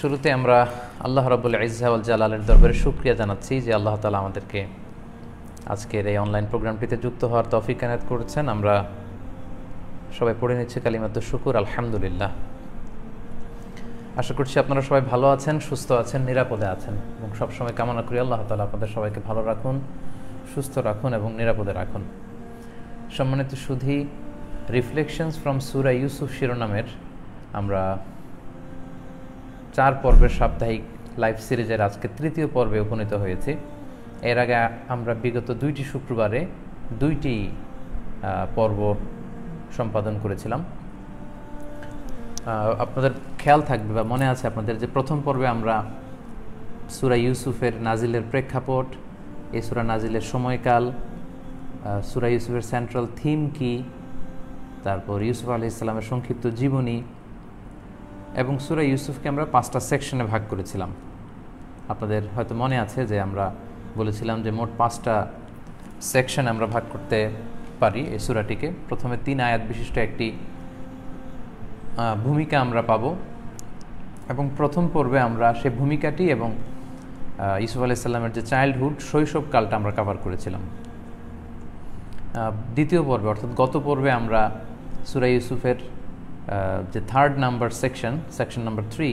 শুরুতে আমরা আল্লাহ রবুল ইজাউল জালালের দরবারে শুক্রিয়া জানাচ্ছি যে আল্লাহ তালা আমাদেরকে আজকের এই অনলাইন প্রোগ্রামটিতে যুক্ত হওয়ার তফিক এনায়ত করেছেন। আমরা সবাই পড়ে নিচ্ছি কালিমাত শুকুর, আলহামদুলিল্লাহ। আশা করছি আপনারা সবাই ভালো আছেন, সুস্থ আছেন, নিরাপদে আছেন এবং সবসময় কামনা করি আল্লাহ তালা আপনাদের সবাইকে ভালো রাখুন, সুস্থ রাখুন এবং নিরাপদে রাখুন। সম্মানিত সুধী রিফ্লেকশনস ফ্রম সুরা ইউসুফ শিরোনামের আমরা চার পর্বের সাপ্তাহিক লাইভ সিরিজের আজকে তৃতীয় পর্বে উপনীত হয়েছে। এর আগে আমরা বিগত দুইটি শুক্রবারে দুইটি পর্ব সম্পাদন করেছিলাম। আপনাদের খেয়াল থাকবে বা মনে আছে আপনাদের যে প্রথম পর্বে আমরা সুরা ইউসুফের নাজিলের প্রেক্ষাপট, এই সুরা নাজিলের সময়কাল সুরা ইউসুফের সেন্ট্রাল থিম কি, তারপর ইউসুফ আলি ইসলামের সংক্ষিপ্ত জীবনী এবং সুরা ইউসুফকে আমরা পাঁচটা সেকশনে ভাগ করেছিলাম। আপনাদের হয়তো মনে আছে যে আমরা বলেছিলাম যে মোট পাঁচটা সেকশন আমরা ভাগ করতে পারি এই সুরাটিকে। প্রথমে তিন আয়াত বিশিষ্ট একটি ভূমিকা আমরা পাব এবং প্রথম পর্বে আমরা সেই ভূমিকাটি এবং ইউসুফ আলাইসাল্লামের যে চাইল্ডহুড শৈশবকালটা আমরা কভার করেছিলাম। দ্বিতীয় পর্বে অর্থাৎ গত পর্বে আমরা সুরা ইউসুফের যে third number section section number three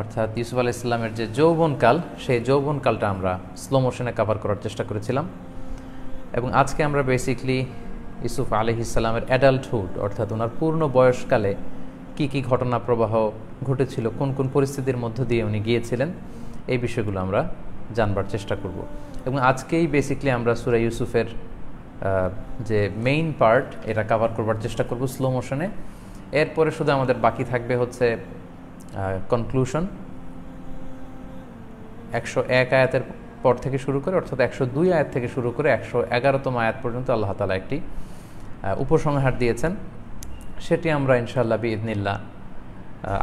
অর্থাৎ ইউসুফ আলাহ ইসলামের যে যৌবনকাল, সেই যৌবনকালটা আমরা স্লো মোশনে কাভার করার চেষ্টা করেছিলাম। এবং আজকে আমরা বেসিকলি ইউসুফ আলহ ইসলামের অ্যাডাল্টহুড অর্থাৎ ওনার পূর্ণ বয়সকালে কি কি ঘটনা প্রবাহ ঘটেছিল, কোন কোন পরিস্থিতির মধ্য দিয়ে উনি গিয়েছিলেন, এই বিষয়গুলো আমরা জানবার চেষ্টা করব। এবং আজকেই বেসিকলি আমরা সুরা ইউসুফের যে মেইন পার্ট এটা কাভার করবার চেষ্টা করব স্লো মোশনে এরপরে শুধু আমাদের বাকি থাকবে হচ্ছে কনক্লুশন একশো এক আয়াতের পর থেকে শুরু করে, অর্থাৎ একশো দুই আয়াত থেকে শুরু করে একশো এগারোতম আয়াত পর্যন্ত আল্লাহ তালা একটি উপসংহার দিয়েছেন। সেটি আমরা ইনশাল্লাহ বিদনিল্লা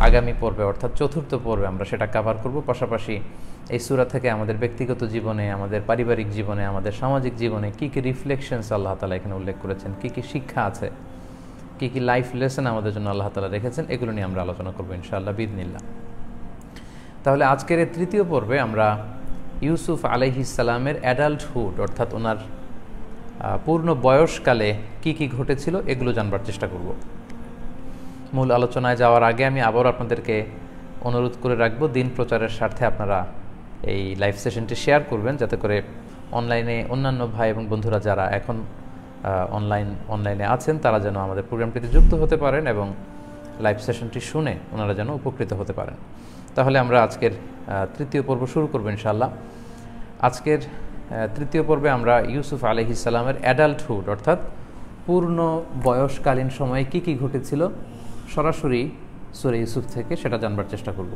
আগামী পর্বে, অর্থাৎ চতুর্থ পর্বে আমরা সেটা কাভার করব। পাশাপাশি এই সুরা থেকে আমাদের ব্যক্তিগত জীবনে, আমাদের পারিবারিক জীবনে, আমাদের সামাজিক জীবনে কী কী রিফ্লেকশনস আল্লাহ তালা এখানে উল্লেখ করেছেন, কী কী শিক্ষা আছে কী কী লাইফ লেসন আমাদের জন্য আল্লাহ তালা রেখেছেন, এগুলো নিয়ে আমরা আলোচনা করব ইনশাআল্লাহ বিদনিল্লা তাহলে আজকের এই তৃতীয় পর্বে আমরা ইউসুফ আলহিসাল্লামের অ্যাডাল্টহুড অর্থাৎ ওনার পূর্ণ বয়সকালে কি কি ঘটেছিল, এগুলো জানবার চেষ্টা করব। মূল আলোচনায় যাওয়ার আগে আমি আবার আপনাদেরকে অনুরোধ করে রাখব, দিন প্রচারের স্বার্থে আপনারা এই লাইভ সেশনটি শেয়ার করবেন, যাতে করে অনলাইনে অন্যান্য ভাই এবং বন্ধুরা যারা এখন অনলাইন অনলাইনে আছেন, তারা যেন আমাদের প্রোগ্রামটিতে যুক্ত হতে পারেন এবং লাইভ সেশনটি শুনে ওনারা যেন উপকৃত হতে পারেন। তাহলে আমরা আজকের তৃতীয় পর্ব শুরু করব ইনশাল্লাহ আজকের তৃতীয় পর্বে আমরা ইউসুফ আলহিসাল্লামের অ্যাডাল্টহুড অর্থাৎ পূর্ণ বয়সকালীন সময়ে কি কি ঘটেছিল, সরাসরি সুরে ইউসুফ থেকে সেটা জানবার চেষ্টা করব।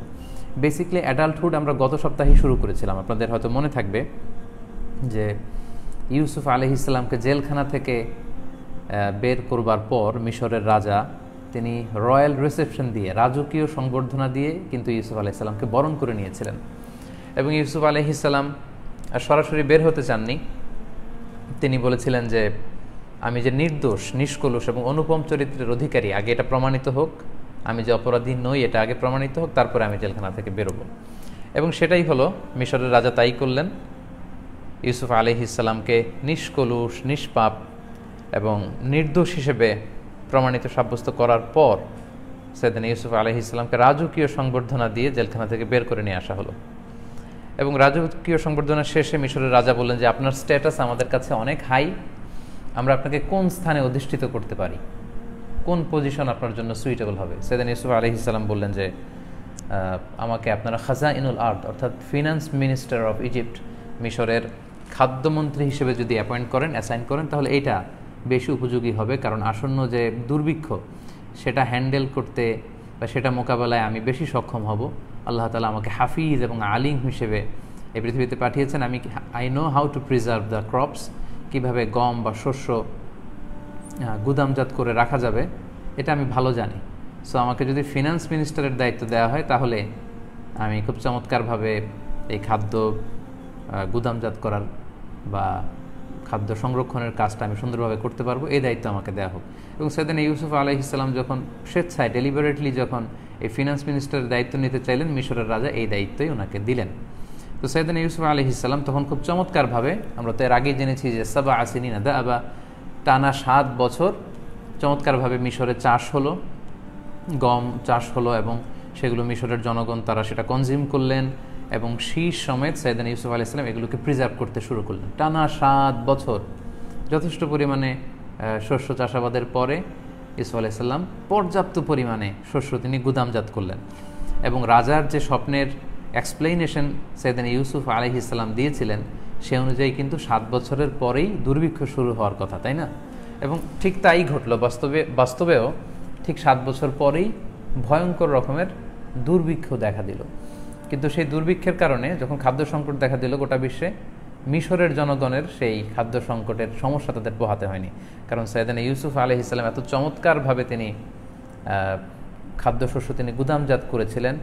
বেসিকলি অ্যাডাল্টহুড আমরা গত সপ্তাহে শুরু করেছিলাম। আপনাদের হয়তো মনে থাকবে যে ইউসুফ আলহ ইসলামকে জেলখানা থেকে বের করবার পর মিশরের রাজা তিনি রয়্যাল রিসেপশন দিয়ে, রাজকীয় সংবর্ধনা দিয়ে কিন্তু ইউসুফ আলাইসাল্লামকে বরণ করে নিয়েছিলেন। এবং ইউসুফ আলহিসাল্লাম সরাসরি বের হতে চাননি। তিনি বলেছিলেন যে, আমি যে নির্দোষ, নিষ্কলুষ এবং অনুপম চরিত্রের অধিকারী, আগে এটা প্রমাণিত হোক। আমি যে অপরাধী নই, এটা আগে প্রমাণিত হোক, তারপরে আমি জেলখানা থেকে বেরোবো। এবং সেটাই হলো, মিশরের রাজা তাই করলেন। ইউসুফ আলহিসাল্লামকে নিষ্কলুষ, নিষ্পাপ এবং নির্দোষ হিসেবে প্রমাণিত সাব্যস্ত করার পর সেদিন ইউসুফ আলহিসাল্লামকে রাজকীয় সংবর্ধনা দিয়ে জেলখানা থেকে বের করে নিয়ে আসা হলো। এবং রাজকীয় সংবর্ধনার শেষে মিশরের রাজা বললেন যে, আপনার স্ট্যাটাস আমাদের কাছে অনেক হাই আমরা আপনাকে কোন স্থানে অধিষ্ঠিত করতে পারি? কোন পজিশন আপনার জন্য সুইটেবল হবে? সেদিন ইউসুফ আলহিসাল্লাম বললেন যে আমাকে আপনারা খাজা ইনুল আর্ট অর্থাৎ ফিনান্স মিনিস্টার অফ ইজিপ্ট মিশরের খাদ্যমন্ত্রী হিসেবে যদি অ্যাপয়েন্ট করেন অ্যাসাইন করেন, তাহলে এইটা বেশি উপযোগী হবে। কারণ আসন্ন যে দুর্ভিক্ষ, সেটা হ্যান্ডেল করতে বা সেটা মোকাবেলায় আমি বেশি সক্ষম হব। আল্লাহ তালা আমাকে হাফিজ এবং আলিম হিসেবে এই পৃথিবীতে পাঠিয়েছেন। আমি I know how to preserve the crops কীভাবে গম বা শস্য গুদামজাত করে রাখা যাবে, এটা আমি ভালো জানি। সো আমাকে যদি ফিনান্স মিনিস্টারের দায়িত্ব দেওয়া হয়, তাহলে আমি খুব চমৎকারভাবে এই খাদ্য গুদামজাত করার বা খাদ্য সংরক্ষণের কাজটা আমি সুন্দরভাবে করতে পারব, এই দায়িত্ব আমাকে দেওয়া হোক। এবং সেদিন ইউসুফ আলহিসাল্লাম যখন স্বেচ্ছায় ডেলিভারেটলি যখন এই ফিনান্স মিনিস্টারের দায়িত্ব নিতে চাইলেন, মিশরের রাজা এই দায়িত্বই ওনাকে দিলেন। তো সৈয়দিন ইউসুফ আলহিসাল্লাম তখন খুব চমৎকারভাবে, আমরা তো এর আগেই জেনেছি যে সাবা আসিনি না দা বা টানা সাত বছর চমৎকারভাবে মিশরে চাষ হলো, গম চাষ হলো এবং সেগুলো মিশরের জনগণ তারা সেটা কনজিউম করলেন। এবং শীষ সমেত সৈয়দান ইউসুফ আলি ইসলাম এগুলোকে প্রিজার্ভ করতে শুরু করলেন। টানা সাত বছর, যথেষ্ট পরিমাণে শস্য চাষাবাদের পরে ইসু আলাইসাল্লাম পর্যাপ্ত পরিমাণে শস্য তিনি গুদামজাত করলেন এবং রাজার যে স্বপ্নের এক্সপ্লেনেশন সৈয়দান ইউসুফ আলহি ইসলাম দিয়েছিলেন, সে অনুযায়ী কিন্তু সাত বছরের পরেই দুর্ভিক্ষ শুরু হওয়ার কথা, তাই না? এবং ঠিক তাই ঘটল, বাস্তবে, বাস্তবেও ঠিক সাত বছর পরেই ভয়ঙ্কর রকমের দুর্ভিক্ষ দেখা দিল। কিন্তু সেই দুর্ভিক্ষের কারণে যখন খাদ্য সংকট দেখা দিল গোটা বিশ্বে, মিশরের জনগণের সেই খাদ্য সংকটের সমস্যা তাদের পোহাতে হয়নি। কারণ সৈয়দানা ইউসুফ আলহ ইসলাম এত চমৎকারভাবে তিনি খাদ্যশস্য তিনি গুদামজাত করেছিলেন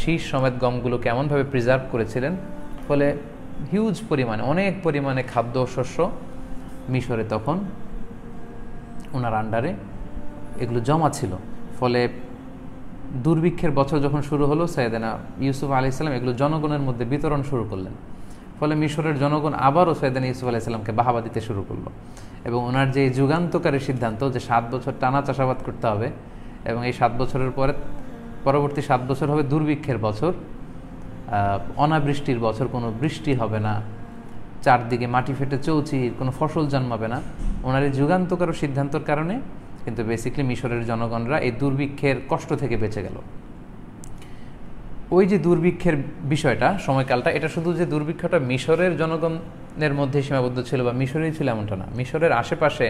শীষ সমেত গমগুলোকে এমনভাবে প্রিজার্ভ করেছিলেন, ফলে হিউজ পরিমাণে, অনেক পরিমাণে খাদ্য শস্য মিশরে তখন ওনার আন্ডারে এগুলো জমা ছিল। ফলে দুর্ভিক্ষের বছর যখন শুরু হলো সৈয়দানা ইউসুফ আলি ইসলাম এগুলো জনগণের মধ্যে বিতরণ শুরু করলেন। ফলে মিশরের জনগণ আবারও সৈয়দানা ইউসুফ আলি ইসলামকে বাহাবা দিতে শুরু করল। এবং ওনার যে যুগান্তকারী সিদ্ধান্ত যে সাত বছর টানা চাষাবাদ করতে হবে এবং এই সাত বছরের পরে পরবর্তী সাত বছর হবে দুর্ভিক্ষের বছর অনাবৃষ্টির বছর, কোনো বৃষ্টি হবে না, চারদিকে মাটি ফেটে চৌচির, কোনো ফসল জন্মাবে না। ওনার এই যুগান্তকার সিদ্ধান্তর কারণে কিন্তু বেসিকলি মিশরের জনগণরা এই দুর্ভিক্ষের কষ্ট থেকে বেঁচে গেল। ওই যে দুর্ভিক্ষের বিষয়টা, সময়কালটা, এটা শুধু যে দুর্ভিক্ষটা মিশরের জনগণের মধ্যে সীমাবদ্ধ ছিল বা মিশরেই ছিল এমনটা না। মিশরের আশেপাশে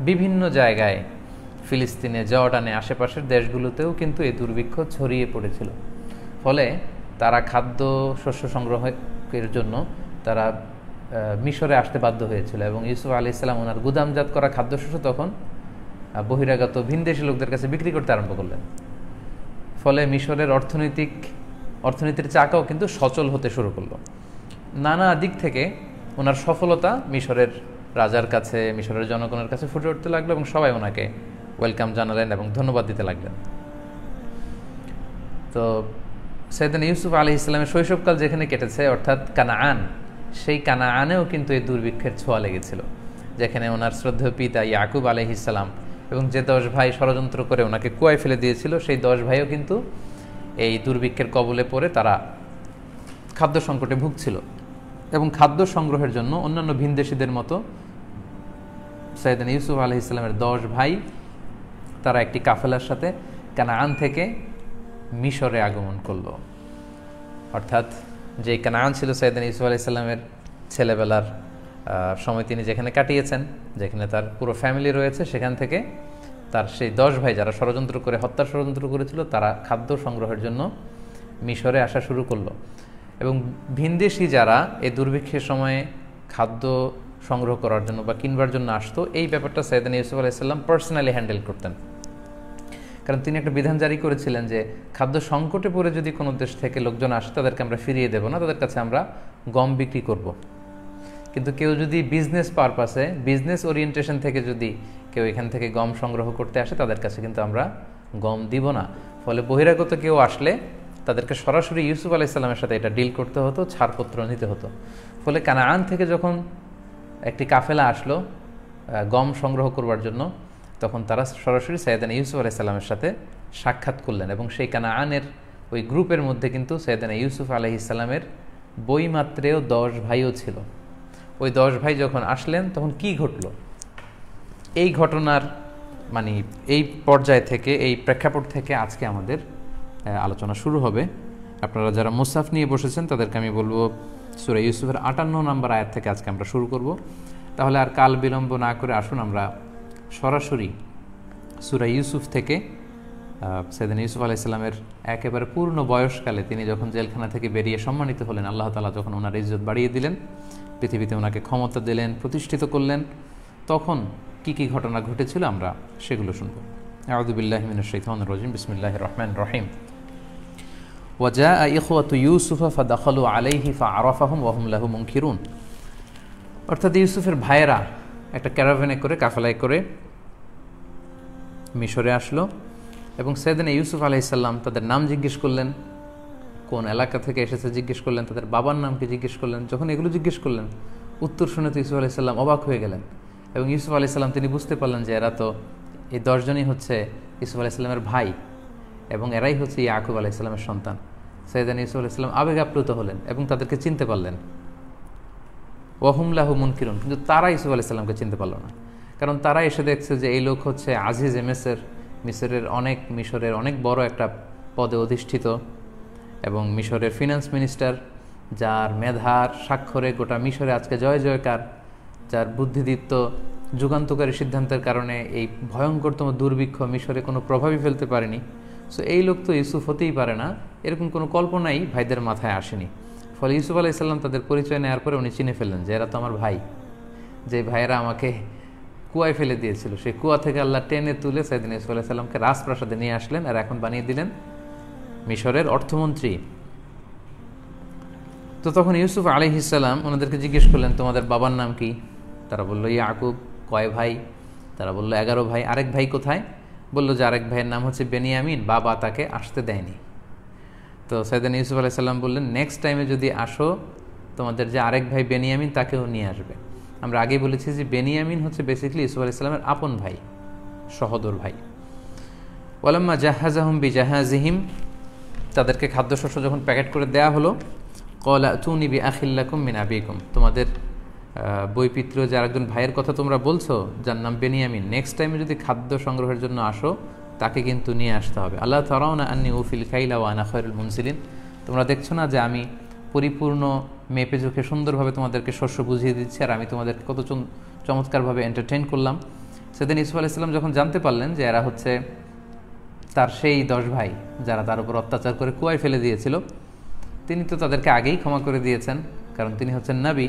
বিভিন্ন জায়গায়, ফিলিস্তিনে, জর্ডানে, আশেপাশের দেশগুলোতেও কিন্তু এই দুর্ভিক্ষ ছড়িয়ে পড়েছিল। ফলে তারা খাদ্য, শস্য সংগ্রহের জন্য তারা মিশরে আসতে বাধ্য হয়েছিল এবং ইউসুফ আলি ইসলাম ওনার গুদামজাত করা খাদ্যশস্য তখন বহিরাগত ভিনদেশি লোকদের কাছে বিক্রি করতে আরম্ভ করলেন। ফলে মিশরের অর্থনৈতিক, অর্থনীতির চাকাও কিন্তু সচল হতে শুরু করল। নানা দিক থেকে ওনার সফলতা মিশরের রাজার কাছে, মিশরের জনগণের কাছে ফুটে উঠতে লাগল এবং সবাই ওনাকে ওয়েলকাম জানালেন এবং ধন্যবাদ দিতে লাগলেন। তো সৈয়দিন ইউসুফ আলি ইসলামের শৈশবকাল যেখানে কেটেছে, অর্থাৎ কানাআন, সেই কানাআনেও কিন্তু এই দুর্ভিক্ষের ছোঁয়া লেগেছিল, যেখানে ওনার শ্রদ্ধেয় পিতা ইয়াকুব আলহ ইসলাম এবং যে দশ ভাই ষড়যন্ত্র করে ওনাকে কুয়ায় ফেলে দিয়েছিল, সেই দশ ভাইও কিন্তু এই দুর্ভিক্ষের কবলে পড়ে তারা খাদ্য সংকটে ভুগছিল এবং খাদ্য সংগ্রহের জন্য অন্যান্য ভিনদেশিদের মতো সৈয়দিন ইউসুফ আলহ ইসলামের দশ ভাই তারা একটি কাফেলার সাথে কানাআন থেকে মিশরে আগমন করল। অর্থাৎ যে কানাআন ছিল সৈয়দিন ইউসুফ আলাহ ইসলামের ছেলেবেলার সময় তিনি যেখানে কাটিয়েছেন, যেখানে তার পুরো ফ্যামিলি রয়েছে, সেখান থেকে তার সেই দশ ভাই যারা ষড়যন্ত্র করে, হত্যা ষড়যন্ত্র করেছিল, তারা খাদ্য সংগ্রহের জন্য মিশরে আসা শুরু করল এবং ভিনদেশি যারা এই দুর্ভিক্ষের সময়ে খাদ্য সংগ্রহ করার জন্য বা কিনবার জন্য আসতো, এই ব্যাপারটা সৈয়দান ইউসুফ আলাইসাল্লাম পার্সোনালি হ্যান্ডেল করতেন কারণ তিনি একটা বিধান জারি করেছিলেন যে, খাদ্য সংকটে পড়ে যদি কোনো দেশ থেকে লোকজন আসে, তাদেরকে আমরা ফিরিয়ে দেবো না, তাদের কাছে আমরা গম বিক্রি করব। কিন্তু কেউ যদি বিজনেস পারপাসে বিজনেস ওরিয়েন্টেশন থেকে যদি কেউ এখান থেকে গম সংগ্রহ করতে আসে, তাদের কাছে কিন্তু আমরা গম দিব না। ফলে বহিরাগত কেউ আসলে তাদেরকে সরাসরি ইউসুফ আলাইসাল্লামের সাথে এটা ডিল করতে হতো, ছাড়পত্র নিতে হতো। ফলে কানাআন থেকে যখন একটি কাফেলা আসলো গম সংগ্রহ করবার জন্য, তখন তারা সরাসরি সৈয়দানা ইউসুফ আলাইসাল্লামের সাথে সাক্ষাৎ করলেন এবং সেই কানাআনের ওই গ্রুপের মধ্যে কিন্তু সৈয়দানা ইউসুফ আলহিসাল্লামের বইমাত্রেও দশ ভাইও ছিল। ওই দশ ভাই যখন আসলেন, তখন কি ঘটলো? এই ঘটনার মানে এই পর্যায় থেকে, এই প্রেক্ষাপট থেকে আজকে আমাদের আলোচনা শুরু হবে। আপনারা যারা মুসাফ নিয়ে বসেছেন, তাদেরকে আমি বলব, সুরা ইউসুফের আটান্ন নম্বর আয়াত থেকে আজকে আমরা শুরু করব। তাহলে আর কাল বিলম্ব না করে আসুন, আমরা সরাসরি সুরা ইউসুফ থেকে সেদিন ইউসুফ আলাইসাল্লামের একেবারে পূর্ণ বয়সকালে তিনি যখন জেলখানা থেকে বেরিয়ে সম্মানিত হলেন, আল্লাহ তালা যখন ওনার ইজ্জত বাড়িয়ে দিলেন পৃথিবীতে ওনাকে ক্ষমতা দিলেন, প্রতিষ্ঠিত করলেন, তখন কি কি ঘটনা ঘটেছিল আমরা সেগুলো শুনব। আউদুবিল্লাহমিন শৈথান রজিম বিসমিল্লাহ রহমান রহিম। ওয়াজা ইখওয়াত ইউসুফা ফাদাখলু আলাইহি ফা আরফাহম ওয়াহুমলাহু মুংখিরুন অর্থাৎ ইউসুফের ভাইয়েরা একটা ক্যারাভেনে করে, কাফালায় করে মিশরে আসলো এবং সেদিন ইউসুফ আলাইসাল্লাম তাদের নাম জিজ্ঞেস করলেন কোন এলাকা থেকে এসেছে জিজ্ঞেস করলেন, তাদের বাবার নামকে জিজ্ঞেস করলেন, যখন এগুলো জিজ্ঞেস করলেন, উত্তর শুনে তো ইউসুফ আলাইসাল্লাম অবাক হয়ে গেলেন। এবং ইউসুফ আলাইসাল্লাম তিনি বুঝতে পারলেন যে এরা তো এই দশজনই হচ্ছে ইউসুফ আলাইসাল্লামের ভাই এবং এরাই হচ্ছে ইয়াকুব আলাইসাল্লামের সন্তান। সৈয়দান ইউসুফ আলাইসাল্লাম আবেগ আপ্লুত হলেন এবং তাদেরকে চিনতে পারলেন। ওয়াহুমলাহু মুনকিরুন, কিন্তু তারা ইসুফ আলাইসাল্লামকে চিনতে পারল না। কারণ তারা এসে দেখছে যে এই লোক হচ্ছে আজিজ এমেসের মিশরের অনেক মিশরের অনেক বড় একটা পদে অধিষ্ঠিত। এবং মিশরের ফিনান্স মিনিস্টার যার মেধার স্বাক্ষরে গোটা মিশরে আজকে জয় জয়কার, যার বুদ্ধিদীপ্ত যুগান্তকারী সিদ্ধান্তের কারণে এই ভয়ঙ্করতম দুর্ভিক্ষ মিশরে কোনো প্রভাবই ফেলতে পারেনি। সো এই লোক তো ইউসুফ হতেই পারে না, এরকম কোনো কল্পনাই ভাইদের মাথায় আসেনি। ফলে ইউসুফ আলাইসাল্লাম তাদের পরিচয় নেওয়ার পরে উনি চিনে ফেললেন যে এরা তো আমার ভাই, যে ভাইয়েরা আমাকে কুয়ায় ফেলে দিয়েছিল। সেই কুয়া থেকে আল্লাহ টেনে তুলে সাইদিন ইউসুফ আলাইসাল্লামকে রাজপ্রাসাদে নিয়ে আসলেন আর এখন বানিয়ে দিলেন মিশরের অর্থমন্ত্রী। তো তখন ইউসুফ আলিহিসাল্লাম ওনাদেরকে জিজ্ঞেস করলেন, তোমাদের বাবার নাম কি? তারা বলল, ইয়াকুব। কয় ভাই? তারা বলল, এগারো ভাই। আরেক ভাই কোথায়? বলল, যে আরেক ভাইয়ের নাম হচ্ছে বেনিয়ামিন, বাবা তাকে আসতে দেয়নি। তো সৈদান ইউসুফ আলাইসাল্লাম বললেন, নেক্সট টাইমে যদি আসো, তোমাদের যে আরেক ভাই বেনিয়ামিন, তাকেও নিয়ে আসবে। আমরা আগেই বলেছি যে বেনিয়ামিন হচ্ছে বেসিক্যালি ইউসুফ আলাইসাল্লামের আপন ভাই, সহদর ভাই। ওয়ালাম্মা জাহাজাহম বি জাহাজিহিম তাদেরকে খাদ্যশস্য যখন প্যাকেট করে দেয়া হলো, কলা তুনি বি আখিল্লাকুম মিন আবিকুম। তোমাদের বইপিত্র যে আরেকজন ভাইয়ের কথা তোমরা বলছো, যার নাম বেনিয়ামিন নেক্সট টাইমে যদি খাদ্য সংগ্রহের জন্য আসো, তাকে কিন্তু নিয়ে আসতে হবে। আল্লাহ তারাও না আন্নি উফিল খাইলা ওয়ানা খয়রুল মুনসিলিন তোমরা দেখছ না যে আমি পরিপূর্ণ মেপে চোখে সুন্দরভাবে তোমাদেরকে শস্য বুঝিয়ে দিচ্ছি, আর আমি তোমাদেরকে কত চমৎকারভাবে এন্টারটেন করলাম। সেদিন ইসুফ আলাইসাল্লাম যখন জানতে পারলেন যে এরা হচ্ছে তার সেই দশ ভাই যারা তার উপর অত্যাচার করে কুয়ায় ফেলে দিয়েছিল, তিনি তো তাদেরকে আগেই ক্ষমা করে দিয়েছেন, কারণ তিনি হচ্ছেন নাবি,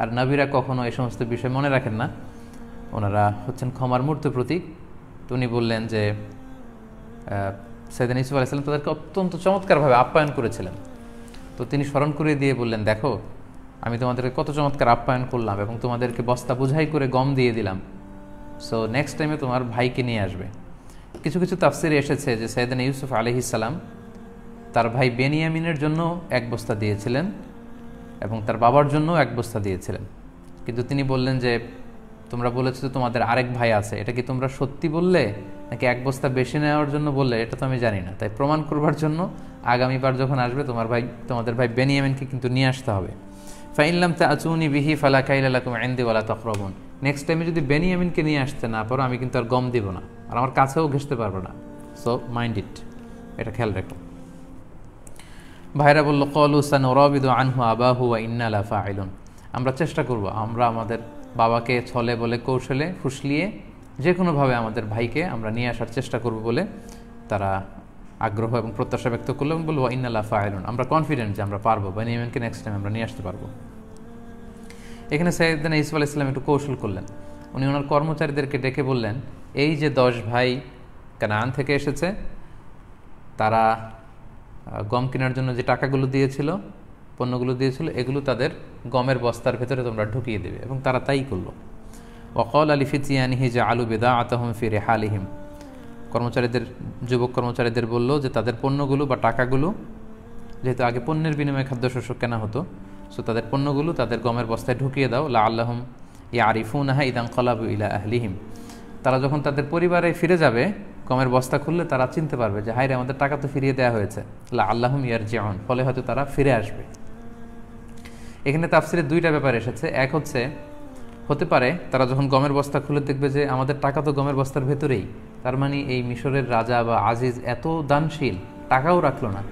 আর নাবিরা কখনো এই সমস্ত বিষয় মনে রাখেন না। ওনারা হচ্ছেন ক্ষমার মূর্ত প্রতীক। উনি বললেন যে সৈদান ইসুফ আলাইসাল্লাম তাদেরকে অত্যন্ত চমৎকারভাবে আপ্যায়ন করেছিলেন। তো তিনি স্মরণ করে দিয়ে বললেন, দেখো, আমি তোমাদেরকে কত চমৎকার আপ্যায়ন করলাম এবং তোমাদেরকে বস্তা বোঝাই করে গম দিয়ে দিলাম। সো নেক্সট টাইমে তোমার ভাইকে নিয়ে আসবে। কিছু কিছু তাফসিরে এসেছে যে সৈয়দান ইউসুফ আলহিসাল্লাম তার ভাই বেনিয়ামিনের জন্য এক বস্তা দিয়েছিলেন এবং তার বাবার জন্য এক বস্তা দিয়েছিলেন। কিন্তু তিনি বললেন যে, তোমরা বলেছ যে তোমাদের আরেক ভাই আছে। এটা কি তোমরা সত্যি বললে, নাকি এক বস্তা বেশি নেওয়ার জন্য বললে? এটা তো আমি জানি না। তাই প্রমাণ করবার জন্য আগামীবার যখন আসবে, তোমার ভাই, তোমাদের ভাই বেনিয়ামিনকে কিন্তু নিয়ে আসতে হবে। ফাইনলাম তা আচুনি বিহি ফালা কাইলাকুম আইন্দিওয়ালা তখরবন নেক্সট টাইমে যদি বেনিয়ামিনকে নিয়ে আসতে না পারো, আমি কিন্তু আর গম দিব না। আর আমার কাছেও ঘেসতে পারব না। সো মাইন্ড ইট এটা খেয়াল রাখো। ভাইরা বলল কলুসান রবিদু আনহু আবাহু ইন্না লাফা আইলুন আমরা চেষ্টা করব, আমরা আমাদের বাবাকে ছলে বলে কৌশলে ফুসলিয়ে যে কোনোভাবে আমাদের ভাইকে আমরা নিয়ে আসার চেষ্টা করব বলে তারা আগ্রহ এবং প্রত্যাশা ব্যক্ত করল এবং বলব ইন্নাল্লাহ ফায়লুন আমরা কনফিডেন্ট যে আমরা পারব বেনিয়ামিনকে নেক্সট টাইম আমরা নিয়ে আসতে পারব। এখানে সৈয়দিন ইসুফ আলাহ ইসলাম একটু কৌশল করলেন। উনি ওনার কর্মচারীদেরকে ডেকে বললেন, এই যে দশ ভাই কানান থেকে এসেছে, তারা গম কেনার জন্য যে টাকাগুলো দিয়েছিল, পণ্যগুলো দিয়েছিল, এগুলো তাদের গমের বস্তার ভেতরে তোমরা ঢুকিয়ে দেবে। এবং তারা তাই করল। ওকল আলী ফিচিয়ানিহি যে আলু বেদা আতহম ফিরে হালিহিম কর্মচারীদের, যুবক কর্মচারীদের বলল যে তাদের পণ্যগুলো বা টাকাগুলো, যেহেতু আগে পণ্যের বিনিময়ে খাদ্যশস্য কেনা হতো সো তাদের পণ্যগুলো তাদের গমের বস্তায় ঢুকিয়ে দাও লা আল্লাহম ইয়া আরিফুন আহা ইদাং কলাবু ইলা আহলিহিম। তারা যখন তাদের পরিবারে ফিরে যাবে, গমের বস্তা খুললে তারা চিনতে পারবে যে হাইরে আমাদের টাকা তো ফিরিয়ে দেওয়া হয়েছে লা আল্লাহম ইয়ার জিয়ন ফলে হয়তো তারা ফিরে আসবে। এখানে তাফসিরের দুইটা ব্যাপার এসেছে। এক হচ্ছে, হতে পারে তারা যখন গমের বস্তা খুলে দেখবে যে আমাদের টাকা তো গমের বস্তার ভেতরেই তার মানে এই মিশরের রাজা বা আজিজ এত দানশীল, টাকাও রাখল না।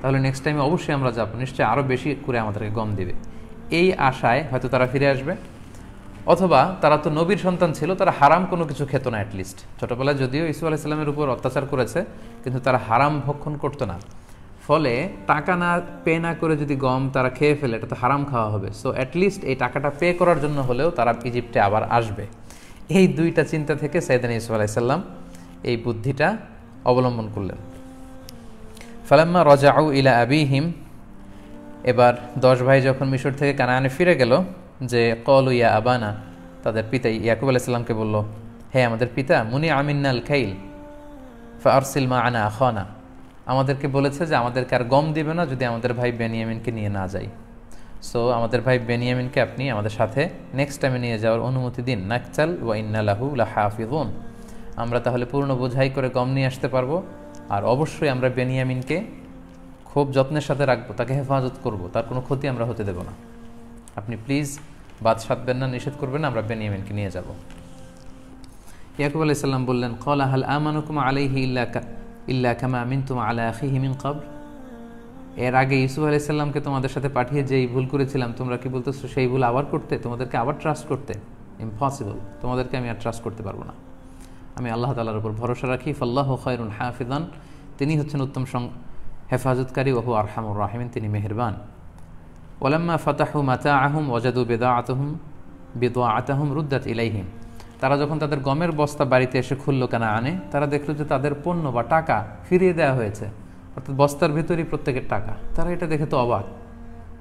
তাহলে নেক্সট টাইমে অবশ্যই আমরা যাব, নিশ্চয়ই আরও বেশি করে আমাদেরকে গম দেবে। এই আশায় হয়তো তারা ফিরে আসবে। অথবা তারা তো নবীর সন্তান ছিল, তারা হারাম কোনো কিছু খেত না অ্যাটলিস্ট ছোটোবেলায় যদিও ইসু আলাইসাল্লামের উপর অত্যাচার করেছে, কিন্তু তারা হারাম ভক্ষণ করতো না। ফলে টাকা না পে না করে যদি গম তারা খেয়ে ফেলে, এটা তো হারাম খাওয়া হবে। সো অ্যাটলিস্ট এই টাকাটা পে করার জন্য হলেও তারা ইজিপ্টে আবার আসবে। এই দুইটা চিন্তা থেকে সৈদান ইসু আলাইসাল্লাম এই বুদ্ধিটা অবলম্বন করলেন। ফালাম্মা রজাউ ইলা আবিহিম, এবার দশ ভাই যখন মিশর থেকে কানানে ফিরে গেল, যে কল ইয়া আবানা, তাদের পিতা ইয়াকুব আলাইসাল্লামকে বলল, হে আমাদের পিতা মুনি আমিনাল খাইল ফারসিল মা আনা আখানা। আমাদেরকে বলেছে যে আমাদেরকে আর গম দিবে না যদি আমাদের ভাই বেনিয়ামিনকে নিয়ে না যাই সো আমাদের ভাই বেনিয়ামিনকে আপনি আমাদের সাথে নেক্সট টাইমে নিয়ে যাওয়ার অনুমতি দিন। নাকচাল ওয়া ইন্নালাহু লাহাফিজুন আমরা তাহলে পূর্ণ বোঝাই করে গম নিয়ে আসতে পারব। আর অবশ্যই আমরা বেনিয়ামিনকে খুব যত্নের সাথে রাখব, তাকে হেফাজত করব, তার কোনো ক্ষতি আমরা হতে দেব না। আপনি প্লিজ বাদ সাধবেন না, নিষেধ করবেন না, আমরা বেনিয়ামিনকে নিয়ে যাব। ইয়াকুব আলাইসাল্লাম বললেন কল আহাল আমানুকুম আলাইহি ইল্লা ইল্লা কামা আমিন তুমা আলা আখিহি মিন কবল এর আগে ইউসুফ আলাইসাল্লামকে তোমাদের সাথে পাঠিয়ে যেই ভুল করেছিলাম, তোমরা কি বলতেছো, সেই ভুল আবার করতে? তোমাদেরকে আবার ট্রাস্ট করতে? ইম্পসিবল তোমাদেরকে আমি আর ট্রাস্ট করতে পারব না। আমি আল্লাহ তালার উপর ভরসা রাখি, ফাল্লাহ খয়রুন হাফিদান তিনি হচ্ছেন উত্তম সং, হেফাজতকারী, ওহু আরহামুর রাহিমিন, তিনি মেহরবান। ওলাম্মা ফতাহু মাতা আহম ওজাদু বেদা আতহম বেদোয়া আতাহম রুদ্দাত ইলাইহিম। তারা যখন তাদের গমের বস্তা বাড়িতে এসে খুলল কেনা আনে, তারা দেখল যে তাদের পণ্য বা টাকা ফিরিয়ে দেওয়া হয়েছে। অর্থাৎ বস্তার ভিতরেই প্রত্যেকের টাকা। তারা এটা দেখে তো অবাক।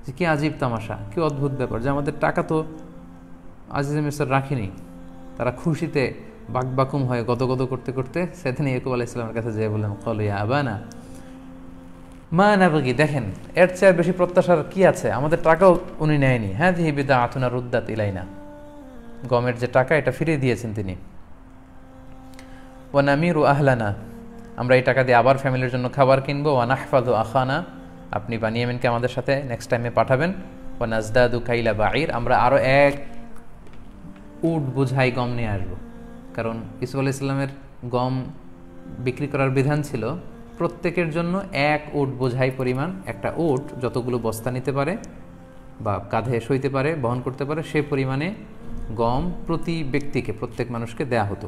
যে কি আজীব তামাশা, কি অদ্ভুত ব্যাপার। যে আমাদের টাকা তো আজিজ মিস্টার রাখিনি। তারা খুশিতে বাকবাকুম হয়ে গদগদ করতে করতে সেদিন ইয়কুব আলাহ ইসলামের কাছে যেয়ে বললেন কলিয়া আবানা, মা নাবগি, দেখেন, এর চেয়ে বেশি প্রত্যাশার কি আছে? আমাদের টাকাও উনি নেয়নি। হ্যাঁ দিহি বিদা আতুনা রুদ্দাত ইলাইনা। গমের যে টাকা, এটা ফিরিয়ে দিয়েছেন তিনি। ও আহলানা, আমরা এই টাকা দিয়ে আবার ফ্যামিলির জন্য খাবার কিনবো। ওয়ান আহফাদু আখানা, আপনি বানিয়ামিনকে আমাদের সাথে নেক্সট টাইমে পাঠাবেন। ওয়ান আজদাদু কাইলা বাঈর, আমরা আরও এক উট বোঝাই গম নিয়ে আসব। কারণ ইসুফ আলাহ ইসলামের গম বিক্রি করার বিধান ছিল, প্রত্যেকের জন্য এক উট বোঝাই পরিমাণ, একটা উট যতগুলো বস্তা নিতে পারে বা কাঁধে সইতে পারে, বহন করতে পারে, সে পরিমাণে গম প্রতি ব্যক্তিকে, প্রত্যেক মানুষকে দেয়া হতো।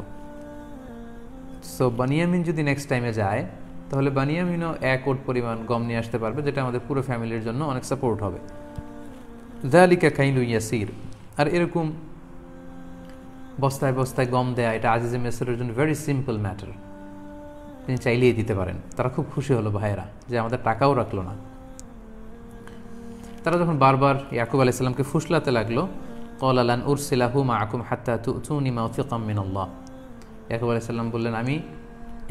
সো বানিয়ামিন যদি নেক্সট টাইমে যায়, তাহলে বানিয়ামিনও এক ওট পরিমাণ গম নিয়ে আসতে পারবে, যেটা আমাদের পুরো ফ্যামিলির জন্য অনেক সাপোর্ট হবে। জালিকা কাইলু ইয়াসির। আর এরকম বস্তায় বস্তায় গম দেয়া, এটা আজিজে মেসরের জন্য ভেরি সিম্পল ম্যাটার তিনি চাইলেই দিতে পারেন। তারা খুব খুশি হলো ভাইয়েরা যে আমাদের টাকাও রাখল না। তারা যখন বারবার ইয়াকুব আলাইসাল্লামকে ফুসলাতে লাগল কল আলান উরসিলাহু মা আকুম হাত্তা তুনি মাউফিকাম মিনাল্লাহ। ইয়াকুব আলাইসাল্লাম বললেন, আমি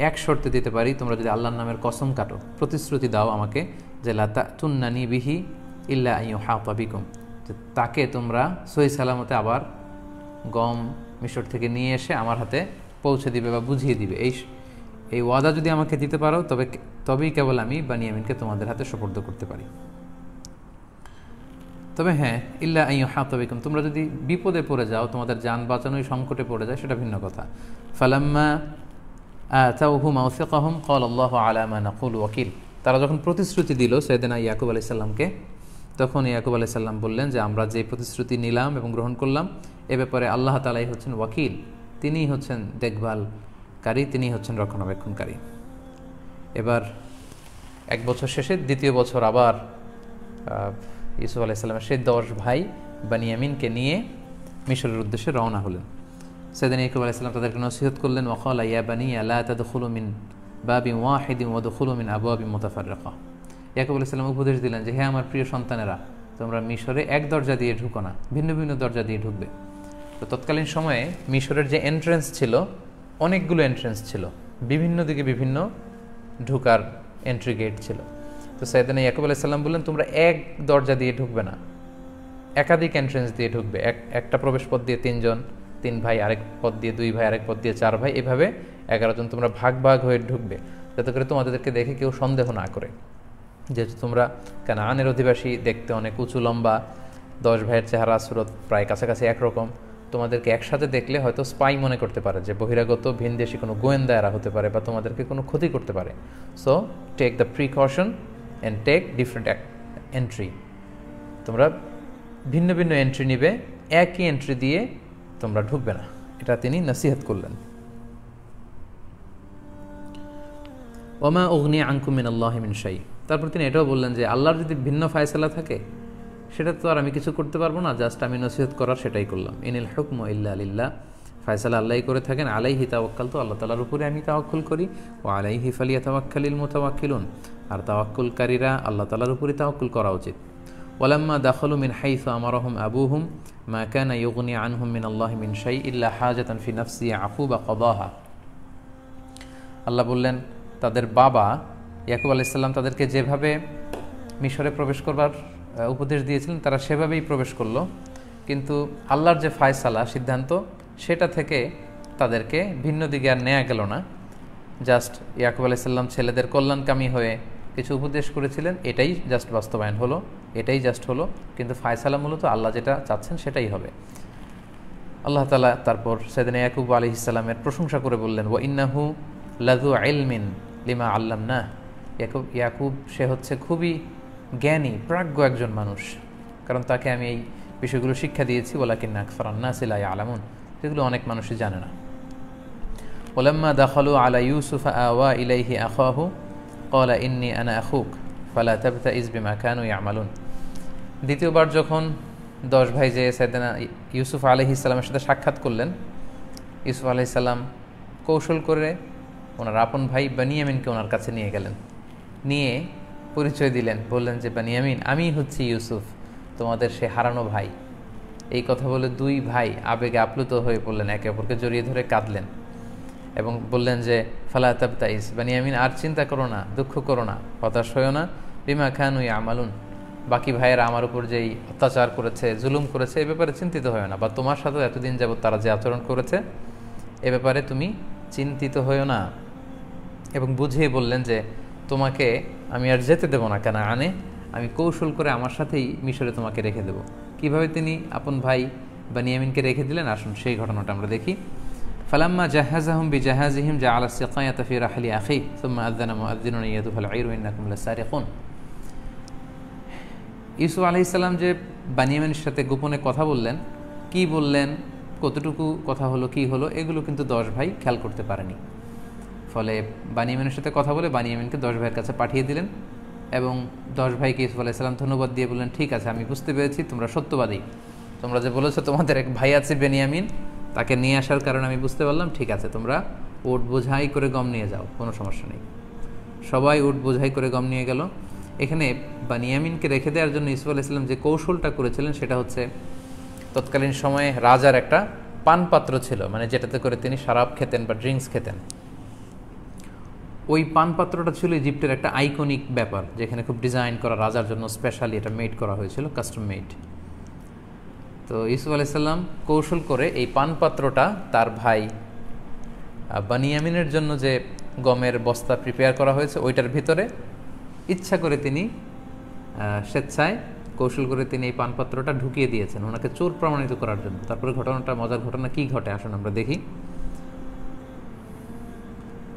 এক শর্তে দিতে পারি, তোমরা যদি আল্লাহর নামের কসম কাটো, প্রতিশ্রুতি দাও আমাকে যে লাতা তুন্নানি বিহি ইল্লা আইয়ু হাফা বিকুম। যে তাকে তোমরা সহি সালামতে আবার গম মিশর থেকে নিয়ে এসে আমার হাতে পৌঁছে দিবে বা বুঝিয়ে দিবে। এই এই ওয়াদা যদি আমাকে দিতে পারো, তবে তবেই কেবল আমি বানিয়ামিনকে তোমাদের হাতে সোপর্দ করতে পারি। তবে হ্যাঁ ইল্লা আই হাতবিকুম তোমরা যদি বিপদে পড়ে যাও, তোমাদের যান বাঁচানোই সংকটে পড়ে যায়, সেটা ভিন্ন কথা। ফালাম্মা আতাউহু মাউসিকাহুম কল আল্লাহ আলামা নাকুল ওয়াকিল। তারা যখন প্রতিশ্রুতি দিল সৈয়দিনা ইয়াকুব আলাইহিস সাল্লামকে তখন ইয়াকুব আলাইহিস সাল্লাম বললেন যে, আমরা যে প্রতিশ্রুতি নিলাম এবং গ্রহণ করলাম এ ব্যাপারে আল্লাহ তালাই হচ্ছেন ওয়াকিল, তিনিই হচ্ছেন দেখভালকারী তিনি হচ্ছেন রক্ষণাবেক্ষণকারী। এবার এক বছর শেষে দ্বিতীয় বছর আবার ইউসুফ আলাইসাল্লামের সেই দশ ভাই বানিয়ামিনকে নিয়ে মিশরের উদ্দেশ্যে রওনা হলেন। সেদিন ইকুব আলাইসাল্লাম তাদেরকে নসিহত করলেন, ওয়াকাল ইয়া বানি আল্লাহ তাদুলুমিন বাবি ওয়াহিদিম ওয়াদুলুমিন আবু আবি মোতাফার রাখা ইয়াকুব আলাইসাল্লাম উপদেশ দিলেন যে হ্যাঁ আমার প্রিয় সন্তানেরা, তোমরা মিশরে এক দরজা দিয়ে ঢুকো না, ভিন্ন ভিন্ন দরজা দিয়ে ঢুকবে। তো তৎকালীন সময়ে মিশরের যে এন্ট্রেন্স ছিল, অনেকগুলো এন্ট্রেন্স ছিল। বিভিন্ন দিকে বিভিন্ন ঢুকার এন্ট্রি গেট ছিল। তো সাইদানা ইয়াকুব আলাইসাল্লাম বললেন, তোমরা এক দরজা দিয়ে ঢুকবে না। একাধিক এন্ট্রেন্স দিয়ে ঢুকবে। এক, একটা প্রবেশ পথ দিয়ে তিনজন, তিন ভাই, আরেক পথ দিয়ে দুই ভাই, আরেক পথ দিয়ে চার ভাই, এভাবে এগারো জন তোমরা ভাগ ভাগ হয়ে ঢুকবে। যাতে করে তোমাদেরকে দেখে কেউ সন্দেহ না করে। যেহেতু তোমরা কেন আনের অধিবাসী, দেখতে অনেক উঁচু লম্বা, দশ ভাইয়ের চেহারা, সুরত প্রায় কাছাকাছি একরকম। তোমাদেরকে একসাথে দেখলে হয়তো স্পাই মনে করতে পারে যে বহিরাগত ভিনদেশি কোনো গোয়েন্দা এরা হতে পারে বা তোমাদেরকে কোনো ক্ষতি করতে পারে। So take the precaution and take different entry তোমরা ভিন্ন ভিন্ন এন্ট্রি নিবে, একই এন্ট্রি দিয়ে তোমরা ঢুকবে না। এটা তিনি নসিহত করলেন। ওমা অগ্নি আঙ্কুমিন আল্লাহমিন শাই। তারপর তিনি এটাও বললেন যে, আল্লাহর যদি ভিন্ন ফায়সালা থাকে সেটা তো আর আমি কিছু করতে পারব না জাস্ট আমি নসিহত করার সেটাই করলাম। ইনিল হুকম ইল্লা আলিল্লাহ ফায়সালা আল্লাহ করে থাকেন, আলাইহি তাওয়াক্কাল তো আল্লাহ তালার উপরে আমি তাওয়াক্কুল করি ও আলাইহি ফালিয়া তাওয়াক্কালিল মোতাওয়াক্কিলুন। আর তাওয়াক্কুলকারীরা আল্লাহ তালার উপরে তাওয়াক্কুল করা উচিত। ওলাম্মা দাখলু মিন হাইস আমারহম আবুহুম, মা কানা ইউগনি আনহুম মিন আল্লাহ মিন শাই ইল্লা হাজাতান ফি নাফসি আকুবা কদাহা। আল্লাহ বললেন, তাদের বাবা ইয়াকুব আলাইসাল্লাম তাদেরকে যেভাবে মিশরে প্রবেশ করবার উপদেশ দিয়েছিলেন, তারা সেভাবেই প্রবেশ করল। কিন্তু আল্লাহর যে ফায়সালা, সিদ্ধান্ত, সেটা থেকে তাদেরকে ভিন্ন দিকে আর নেওয়া গেল না। জাস্ট ইয়াকুব আলাইসাল্লাম ছেলেদের কল্যাণকামী হয়ে কিছু উপদেশ করেছিলেন, এটাই জাস্ট বাস্তবায়ন হলো, এটাই জাস্ট হলো, কিন্তু ফায়সালা মূলত আল্লাহ যেটা চাচ্ছেন সেটাই হবে। আল্লাহ তালা তারপর সেদিন ইয়াকুব আলি ইসলামের প্রশংসা করে বললেন ও ইন্নাহু লাদু আইলমিন লিমা আল্লাম না ইয়াকুব ইয়াকুব, সে হচ্ছে খুবই জ্ঞানী, প্রাজ্ঞ একজন মানুষ। কারণ তাকে আমি এই বিষয়গুলো শিক্ষা দিয়েছি, ওলাকিন আকফরান্না সিলাই আলামুন যেগুলো অনেক মানুষই জানে না। ওলাম্মা দাখলু আলা ইউসুফ আওয়া ইলাইহি আখাহু কলা ইন্নি আনা আখুক, ফালা তাবতা ইস বিমা কানু ইয়ামালুন। দ্বিতীয়বার যখন দশ ভাই যে সাইদানা ইউসুফ আলহি ইসলামের সাথে সাক্ষাৎ করলেন, ইউসুফ আলহি সাল্লাম কৌশল করে ওনার আপন ভাই বানিয়ামিনকে ওনার কাছে নিয়ে গেলেন। নিয়ে পরিচয় দিলেন, বললেন যে, বানিয়ামিন, আমি হচ্ছি ইউসুফ, তোমাদের সে হারানো ভাই। এই কথা বলে দুই ভাই আবেগে আপ্লুত হয়ে পড়লেন, একে অপরকে জড়িয়ে ধরে কাঁদলেন এবং বললেন যে, ফালা তাবতাইস বানিয়ামিন, আর চিন্তা করো না, দুঃখ করো না, হতাশ হয়েও না, বিমা খান উই আমালুন বাকি ভাইয়েরা আমার উপর যেই অত্যাচার করেছে, জুলুম করেছে, এ ব্যাপারে চিন্তিত হয় না, বা তোমার সাথেও এতদিন যাবৎ তারা যে আচরণ করেছে, এ ব্যাপারে তুমি চিন্তিত হয়েও না। এবং বুঝিয়ে বললেন যে, তোমাকে আমি আর যেতে দেবো না কেন আনে? আমি কৌশল করে আমার সাথেই মিশরে তোমাকে রেখে দেবো। কীভাবে তিনি আপন ভাই বানিয়ামিনকে রেখে দিলেন? আসুন সেই ঘটনাটা আমরা দেখি। ফালাম্মা জাহাজাহুম বি জাহাজিহিম জা আলা সিকায়াত ফি রাহলি আখি, সুম্মা আযানা মুআযযিনুন ইয়াদুফাল আইরু ইন্নাকুম লাসারিকুন। ইউসুফ আলাইসাল্লাম যে বানিয়ামিনের সাথে গোপনে কথা বললেন, কি বললেন, কতটুকু কথা হলো, কি হলো, এগুলো কিন্তু দশ ভাই খেয়াল করতে পারেনি। ফলে বানিয়ামিনের সাথে কথা বলে বানিয়ামিনকে দশ ভাইয়ের কাছে পাঠিয়ে দিলেন এবং দশ ভাইকে ইউসুফ আলাইসাল্লাম ধন্যবাদ দিয়ে বললেন, ঠিক আছে, আমি বুঝতে পেরেছি, তোমরা সত্যবাদী। তোমরা যে বলেছ তোমাদের এক ভাই আছে বেনিয়ামিন, তাকে নিয়ে আসার কারণে আমি বুঝতে পারলাম, ঠিক আছে, তোমরা ওট বোঝাই করে গম নিয়ে যাও, কোনো সমস্যা নেই। সবাই উট বোঝাই করে গম নিয়ে গেল। এখানে বানিয়ামিনকে রেখে দেওয়ার জন্য ইসুফ আলাইসাল্লাম যে কৌশলটা করেছিলেন, সেটা হচ্ছে তৎকালীন সময়ে রাজার একটা পানপাত্র ছিল মানে যেটাতে করে তিনি শারাব খেতেন বা ড্রিঙ্কস খেতেন। ওই পানপাত্রটা ছিল ইজিপ্টের একটা আইকনিক ব্যাপার, যেখানে খুব ডিজাইন করা, রাজার জন্য স্পেশালি এটা মেড করা হয়েছিল কাস্টম মেড তো ইসুফ আলাইসাল্লাম কৌশল করে এই পানপাত্রটা তার ভাই বানিয়ামিনের জন্য যে গমের বস্তা প্রিপেয়ার করা হয়েছে, ওইটার ভিতরে ইচ্ছা করে তিনি স্বেচ্ছায় কৌশল করে তিনি এই পানপাত্রটা ঢুকিয়ে দিয়েছেন, ওনাকে চোর প্রমাণিত করার জন্য। তারপরে ঘটনাটা, মজার ঘটনা কি ঘটে আসুন আমরা দেখি।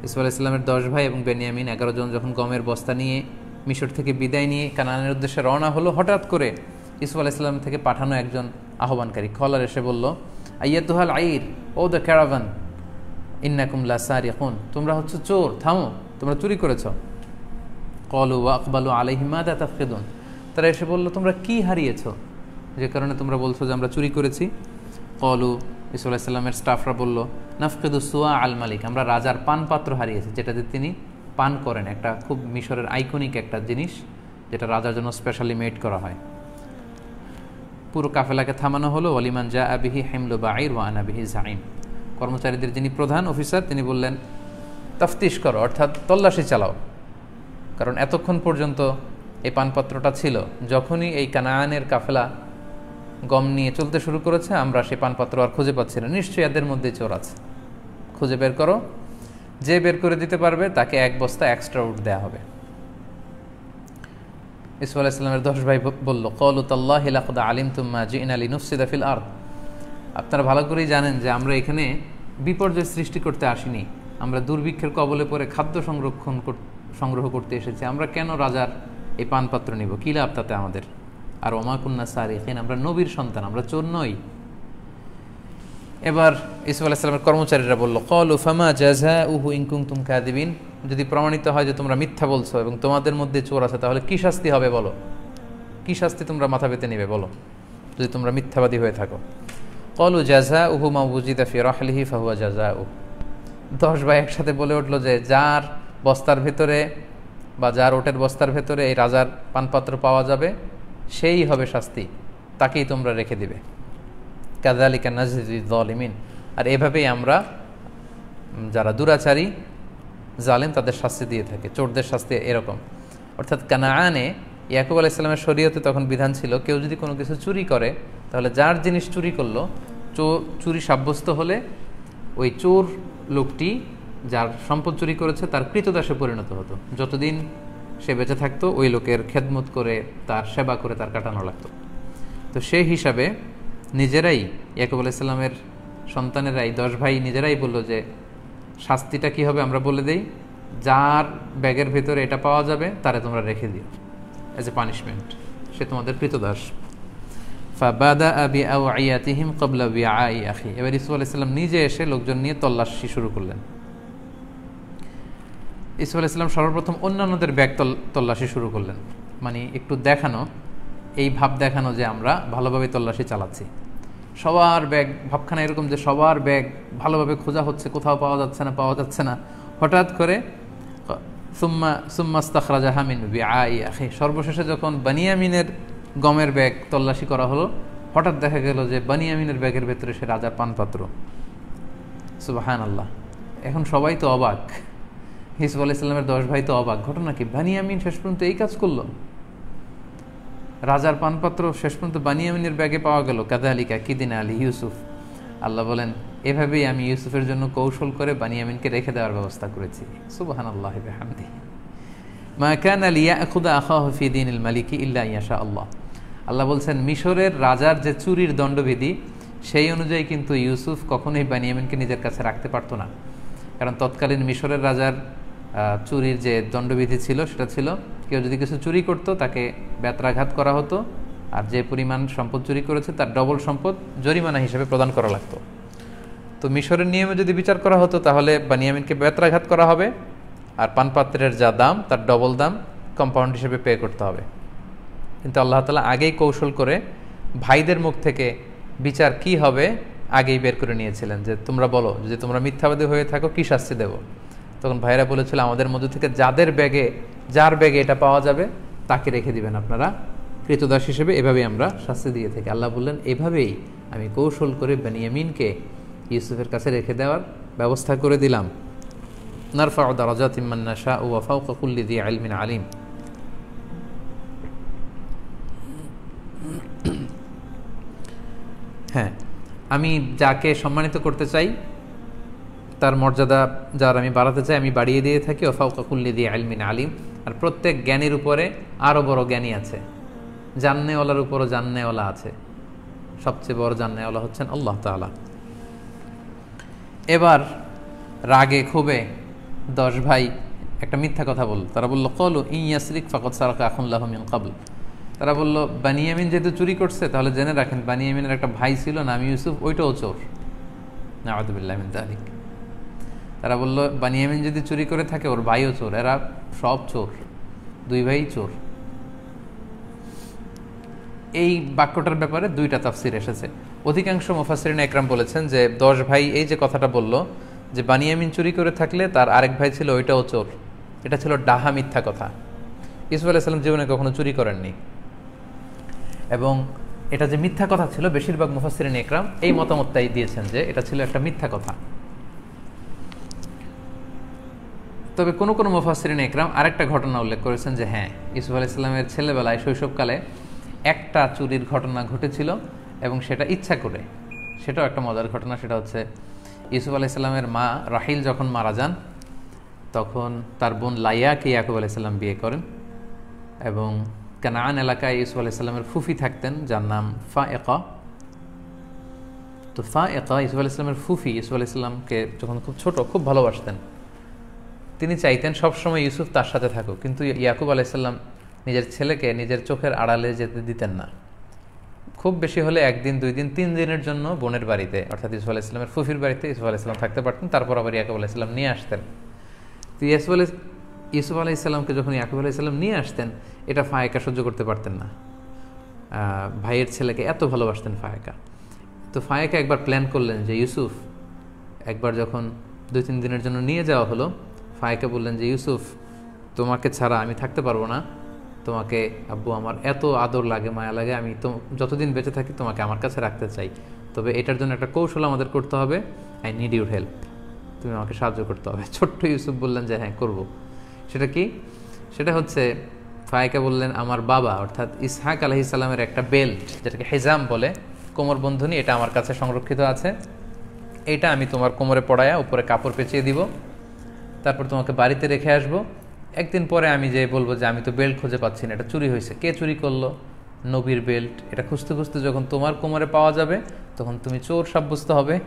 ইসমাল ইসলামের দশ ভাই এবং বেনিয়ামিন এগারো জন যখন গমের বস্তা নিয়ে মিশর থেকে বিদায় নিয়ে কানানের উদ্দেশ্যে রওনা হলো, হঠাৎ করে ইসুফ ইসলাম থেকে পাঠানো একজন আহ্বানকারী খলার এসে বলল আইয়াতুহাল আইর, ও দ্য ক্যারাভান ইন্নাকুমলা সার এখন তোমরা হচ্ছে চোর, থামো, তোমরা চুরি করেছ। কলু আকবালু আলহিমাদা তাফকেদুন, তারা এসে বলল, তোমরা কি হারিয়েছ? যে কারণে তোমরা বলছো যে আমরা চুরি করেছি। কলু ইসুল্লাহ সাল্লামের স্টাফরা বলল, নাফকেদু সুয়া আল মালিক, আমরা রাজার পানপাত্র হারিয়েছি, যেটাতে তিনি পান করেন। একটা খুব মিশরের আইকনিক একটা জিনিস, যেটা রাজার জন্য স্পেশালি মেড করা হয়। পুরো কাফেলাকে থামানো হলো অলিমান জা আবিহি হেমলো বা আইর ওয়া আনাবিহি জাইম কর্মচারীদের যিনি প্রধান অফিসার, তিনি বললেন, তফতিশ করো, অর্থাৎ তল্লাশি চালাও। কারণ এতক্ষণ পর্যন্ত এই পানপত্রটা ছিল, যখনই এই কানায়নের কাফেলা গম নিয়ে চলতে শুরু করেছে, আমরা সেই পানপাত্র আর খুঁজে পাচ্ছি না। নিশ্চয়ই এদের মধ্যে চোর আছে। খুঁজে বের করো। যে বের করে দিতে পারবে, তাকে এক বস্তা এক্সট্রা উঠ দেওয়া হবে। ইসু আলাইসলামের দশ ভাই বলল কলুতাল্লাহ আলিম তুম্মা জিন আলী নুফসিদা ফিল আর্থ আপনারা ভালো করেই জানেন যে আমরা এখানে বিপর্যয় সৃষ্টি করতে আসিনি। আমরা দুর্ভিক্ষের কবলে পরে খাদ্য সংরক্ষণ সংগ্রহ করতে এসেছি। আমরা কেন রাজার এই পানপাত্র নিব? কী লাভ তাতে আমাদের? আর ওমাকুন্না সার এখানে আমরা নবীর সন্তান, আমরা চোর নই। এবার ইসুফ আলাহিসামের কর্মচারীরা বলল কল উফামা জাজা উহু ইনকুং তুম কাদিবিন যদি প্রমাণিত হয় যে তোমরা মিথ্যা বলছো এবং তোমাদের মধ্যে চোর আছে, তাহলে কি শাস্তি হবে বলো? কি শাস্তি তোমরা মাথা পেতে নেবে বলো? যদি তোমরা মিথ্যাবাদী হয়ে থাকো। কলু জাজা উহু মাউজিদা ফি রাহলিহি ফাহুয়া জাজা উহ দশ ভাই একসাথে বলে উঠল যে, যার বস্তার ভেতরে বা যার ওটের বস্তার ভেতরে এই রাজার পানপাত্র পাওয়া যাবে সেই হবে শাস্তি, তাকেই তোমরা রেখে দিবে। কাদালিকা নাজিমিন আর এভাবেই আমরা যারা দুরাচারী, জালেম, তাদের শাস্তি দিয়ে থাকে, চোরদের শাস্তি এরকম। অর্থাৎ কানাআনে ইয়াকুব আলাইসাল্লামের শরীয়তে তখন বিধান ছিল, কেউ যদি কোনো কিছু চুরি করে, তাহলে যার জিনিস চুরি করল চুরি সাব্যস্ত হলে ওই চোর লোকটি যার সম্পদ চুরি করেছে, তার কৃতদাসে পরিণত হতো। যতদিন সে বেঁচে থাকতো, ওই লোকের খেদমত করে তার সেবা করে তার কাটানো লাগতো। তো সেই হিসাবে নিজেরাই ইয়াকুব আলাইসাল্লামের সন্তানেরাই, দশ ভাই নিজেরাই বলল যে, শাস্তিটা কি হবে আমরা বলে দেই? যার ব্যাগের ভেতরে এটা পাওয়া যাবে, তারে তোমরা রেখে দিও। অ্যাজ এ পানিশমেন্ট সে তোমাদের কৃতদাস। ফাবাদা আবি আউ আইয়াতিহিম কবলা বি আই আখি। এবার ইসু আলাইসাল্লাম নিজে এসে লোকজন নিয়ে তল্লাশি শুরু করলেন। ইসু আলাইসাল্লাম সর্বপ্রথম অন্যান্যদের ব্যাগ তল্লাশি শুরু করলেন। মানে একটু দেখানো, এই ভাব দেখানো যে আমরা ভালোভাবে তল্লাশি চালাচ্ছি। সবার ব্যাগ, ভাবখানা এরকম যে সবার ব্যাগ ভালোভাবে খোঁজা হচ্ছে, কোথাও পাওয়া যাচ্ছে না, পাওয়া যাচ্ছে না। হঠাৎ করে, সুম্মা সুম্মাস্তাখরাজা হামিন আই আখে। সর্বশেষে যখন বানিয়ামিনের গমের ব্যাগ তল্লাশি করা হলো, হঠাৎ দেখা গেল যে বানিয়ামিনের ব্যাগের ভেতরে সে রাজার পানপাত্র। সুবাহান আল্লাহ এখন সবাই তো অবাক। হিসব আলাইসাল্লামের দশ ভাই তো অবাক। ঘটনা কি? বানিয়ামিন শেষ পর্যন্ত এই কাজ করল? রাজার পানপাত্র শেষ পর্যন্ত বানিয়ামিনের ব্যাগে পাওয়া গেল। কাদা আলিকা কিদিন আলী? ইউসুফ। আল্লাহ বলেন, এভাবেই আমি ইউসুফের জন্য কৌশল করে বানিয়ামিনকে রেখে দেওয়ার ব্যবস্থা করেছি। সুবাহান আল্লাহ হামদি মা কান আলিয়া খুদা আখা হফিদিন ইল মালিকি ইল্লা ইয়াশা আল্লাহ। আল্লাহ বলছেন, মিশরের রাজার যে চুরির দণ্ডবিধি, সেই অনুযায়ী কিন্তু ইউসুফ কখনোই বানিয়ামিনকে নিজের কাছে রাখতে পারতো না। কারণ তৎকালীন মিশরের রাজার চুরির যে দণ্ডবিধি ছিল, সেটা ছিল কেউ যদি কিছু চুরি করত, তাকে ব্যত্রাঘাত করা হতো, আর যে পরিমাণ সম্পদ চুরি করেছে, তার ডবল সম্পদ জরিমানা হিসেবে প্রদান করা লাগতো। তো মিশরের নিয়মে যদি বিচার করা হতো, তাহলে বানিয়ামিনকে ব্যত্রাঘাত করা হবে, আর পানপাত্রের যা দাম, তার ডবল দাম কম্পাউন্ড হিসেবে পে করতে হবে। কিন্তু আল্লাহ তালা আগেই কৌশল করে ভাইদের মুখ থেকে বিচার কি হবে, আগেই বের করে নিয়েছিলেন যে, তোমরা বলো, যদি তোমরা মিথ্যাবাদী হয়ে থাকো, কী শাস্তি দেবো? তখন ভাইরা বলেছিল, আমাদের মধ্যে থেকে যাদের ব্যাগে, যার ব্যাগে এটা পাওয়া যাবে, তাকে রেখে দিবেন আপনারা। কৃতদাস হিসেবে এভাবেই আমরা শাস্তি দিয়ে থাকি। আল্লাহ বললেন, এভাবেই আমি কৌশল করে বেনিয়ামিনকে ইউসুফের কাছে রেখে দেওয়ার ব্যবস্থা করে দিলাম। নারফা দারাজাত ইম্মান্না শাহ ও ওয়াফাউকা কুল্লি দিয়ে আলমিন আলিম। হ্যাঁ আমি যাকে সম্মানিত করতে চাই তার মর্যাদা যার আমি বাড়াতে চাই, আমি বাড়িয়ে দিয়ে থাকি। ওফাউকা কুল্লি দিয়ে আলমিন আলিম। আর প্রত্যেক জ্ঞানীর উপরে আরও বড় জ্ঞানী আছে। জান্নেওয়ালার উপরও জান্নেওয়ালা আছে। সবচেয়ে বড় জান্নেওয়ালা হচ্ছেন আল্লাহ তালা এবার রাগে ক্ষোভে দশ ভাই একটা মিথ্যা কথা বলল। তারা বলল, কলু ইয়াসরিক ফাকত সারাকা আখুল্লাহ মিন কাবল তারা বলল, বানিয়ামিন যেহেতু চুরি করছে, তাহলে জেনে রাখেন বানিয়ামিনের একটা ভাই ছিল নাম ইউসুফ, ওইটাও চোর। নাওয়াদুবিল্লাহমিন তালিক তারা বলল, বানিয়ামিন যদি চুরি করে থাকে, ওর ভাইও চোর, এরা সব চোর, দুই ভাই চোর। এই বাক্যটার ব্যাপারে দুইটা তাফসির এসেছে। অধিকাংশ মুফাসরিন একরাম বলেছেন যে, দশ ভাই এই যে কথাটা বলল, যে বানিয়ামিন চুরি করে থাকলে তার আরেক ভাই ছিল, ওইটাও চোর। এটা ছিল ডাহা মিথ্যা কথা। ইসুফ আলাইসাল্লাম জীবনে কখনো চুরি করেননি। এবং এটা যে মিথ্যা কথা ছিল, বেশিরভাগ মুফাসরিন একরাম এই মতামতটাই দিয়েছেন যে, এটা ছিল একটা মিথ্যা কথা। তবে কোনো কোনো মুফাসরিন একরাম আরেকটা ঘটনা উল্লেখ করেছেন যে হ্যাঁ ইসুফ আলাইসাল্লামের ছেলেবেলায় শৈশবকালে একটা চুরির ঘটনা ঘটেছিল এবং সেটা ইচ্ছা করে, সেটাও একটা মজার ঘটনা, সেটা হচ্ছে ইউসুফ আলাইসাল্লামের মা রাহিল যখন মারা যান, তখন তার বোন লাইয়াকে ইয়াকুব আলাইসাল্লাম বিয়ে করেন এবং কানান এলাকায় ইউসুফ আলাইসাল্লামের ফুফি থাকতেন, যার নাম ফা একা তো ফা একা ইসুফ আলাইসলামের ফুফি ইউসুফ আলাইসলামকে যখন খুব ছোট, খুব ভালোবাসতেন তিনি চাইতেন সবসময় ইউসুফ তার সাথে থাকুক, কিন্তু ইয়াকুব আলাইসাল্লাম নিজের ছেলেকে নিজের চোখের আড়ালে যেতে দিতেন না। খুব বেশি হলে একদিন, দুই দিন, তিন দিনের জন্য বোনের বাড়িতে, অর্থাৎ ইসুফ আলাইসলামের ফুফির বাড়িতে ইসুফ আলাইসলাম থাকতে পারতেন, তারপর আবার ইয়াকুব আলাইসলাম নিয়ে আসতেন। তো ইয়াসুফ আলাই ইউসুফ আলাইসাল্লামকে যখন ইয়াকুব আলাইসাল্লাম নিয়ে আসতেন, এটা ফায়েকা সহ্য করতে পারতেন না। ভাইয়ের ছেলেকে এত ভালোবাসতেন ফায়েকা। তো ফায়েকা একবার প্ল্যান করলেন যে, ইউসুফ, একবার যখন দুই, তিন দিনের জন্য নিয়ে যাওয়া হলো ফায়েকা বললেন যে, ইউসুফ, তোমাকে ছাড়া আমি থাকতে পারব না। তোমাকে, আব্বু, আমার এত আদর লাগে, মায়া লাগে, আমি তো যতদিন বেঁচে থাকি তোমাকে আমার কাছে রাখতে চাই। তবে এটার জন্য একটা কৌশল আমাদের করতে হবে। আই নিড ইউর হেল্প তুমি আমাকে সাহায্য করতে হবে। ছোট্ট ইউসুফ বললেন যে হ্যাঁ করব। সেটা কি? সেটা হচ্ছে ফায়কা বললেন, আমার বাবা, অর্থাৎ ইসহাক আলহি সাল্লামের একটা বেল্ট, যেটাকে হেজাম বলে, কোমর বন্ধনী, এটা আমার কাছে সংরক্ষিত আছে। এটা আমি তোমার কোমরে পড়ায়া উপরে কাপড় পেঁচিয়ে দিব। তারপর তোমাকে বাড়িতে রেখে আসব। একদিন পরে আমি যে বলব যে, আমি তো বেল্ট খুঁজে পাচ্ছি না, এটা চুরি হয়েছে। কে চুরি করল? নবীর বেল্ট, এটা খুঁজতে খুঁজতে যখন তোমার কোমরে পাওয়া যাবে, তখন তুমি চোর সাব্যস্ত হবে।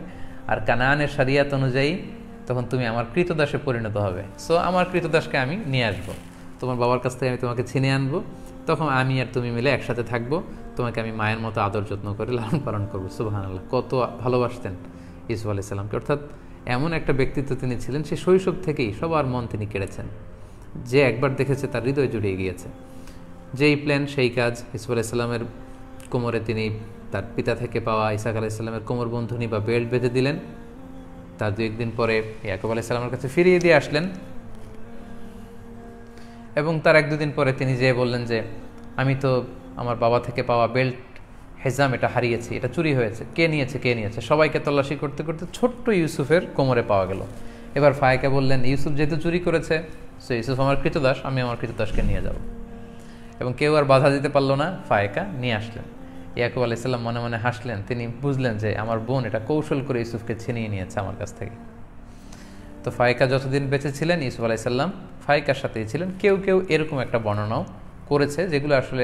আর কানানের সারিয়াত অনুযায়ী তখন তুমি আমার কৃতদাসে পরিণত হবে। সো আমার কৃতদাসকে আমি নিয়ে আসব। তোমার বাবার কাছ থেকে আমি তোমাকে ছিনে আনব। তখন আমি আর তুমি মিলে একসাথে থাকব। তোমাকে আমি মায়ের মতো আদর যত্ন করে লালন পালন করব। আল্লাহ কত ভালোবাসতেন ইসু আলাইসাল্লামকে অর্থাৎ এমন একটা ব্যক্তিত্ব তিনি ছিলেন, সে শৈশব থেকেই সবার মন তিনি কেড়েছেন। যে একবার দেখেছে তার হৃদয় জুড়িয়ে গিয়েছে। যেই প্ল্যান সেই কাজ ইসু আলাইসাল্লামের কোমরে তিনি তার পিতা থেকে পাওয়া ইসাক আলাইসাল্লামের কোমর বন্ধনী বা বেল্ট বেঁধে দিলেন। তার দু একদিন পরে ইয়াকুব আলাইসাল্লামের কাছে ফিরিয়ে দিয়ে আসলেন। এবং তার এক দুদিন পরে তিনি যেয়ে বললেন যে, আমি তো আমার বাবা থেকে পাওয়া বেল্ট হেজাম এটা হারিয়েছি, এটা চুরি হয়েছে, কে নিয়েছে কে নিয়েছে? সবাইকে তল্লাশি করতে করতে ছোট্ট ইউসুফের কোমরে পাওয়া গেল। এবার ফায়কা বললেন, ইউসুফ যেহেতু চুরি করেছে, সে ইউসুফ আমার কৃতদাস, আমি আমার কৃতদাসকে নিয়ে যাব। এবং কেউ আর বাধা দিতে পারল না, ফায়কা নিয়ে আসলেন। ইয়াকুব আলাইসাল্লাম মনে মনে হাসলেন, তিনি বুঝলেন যে আমার বোন এটা কৌশল করে ইউসুফকে ছিনিয়ে নিয়েছে আমার কাছ থেকে। তো ফায়কা যতদিন বেঁচে ছিলেন, ইউসুফ আলাইসাল্লাম ফায়কার সাথেই ছিলেন। কেউ কেউ এরকম একটা বর্ণনাও করেছে, যেগুলো আসলে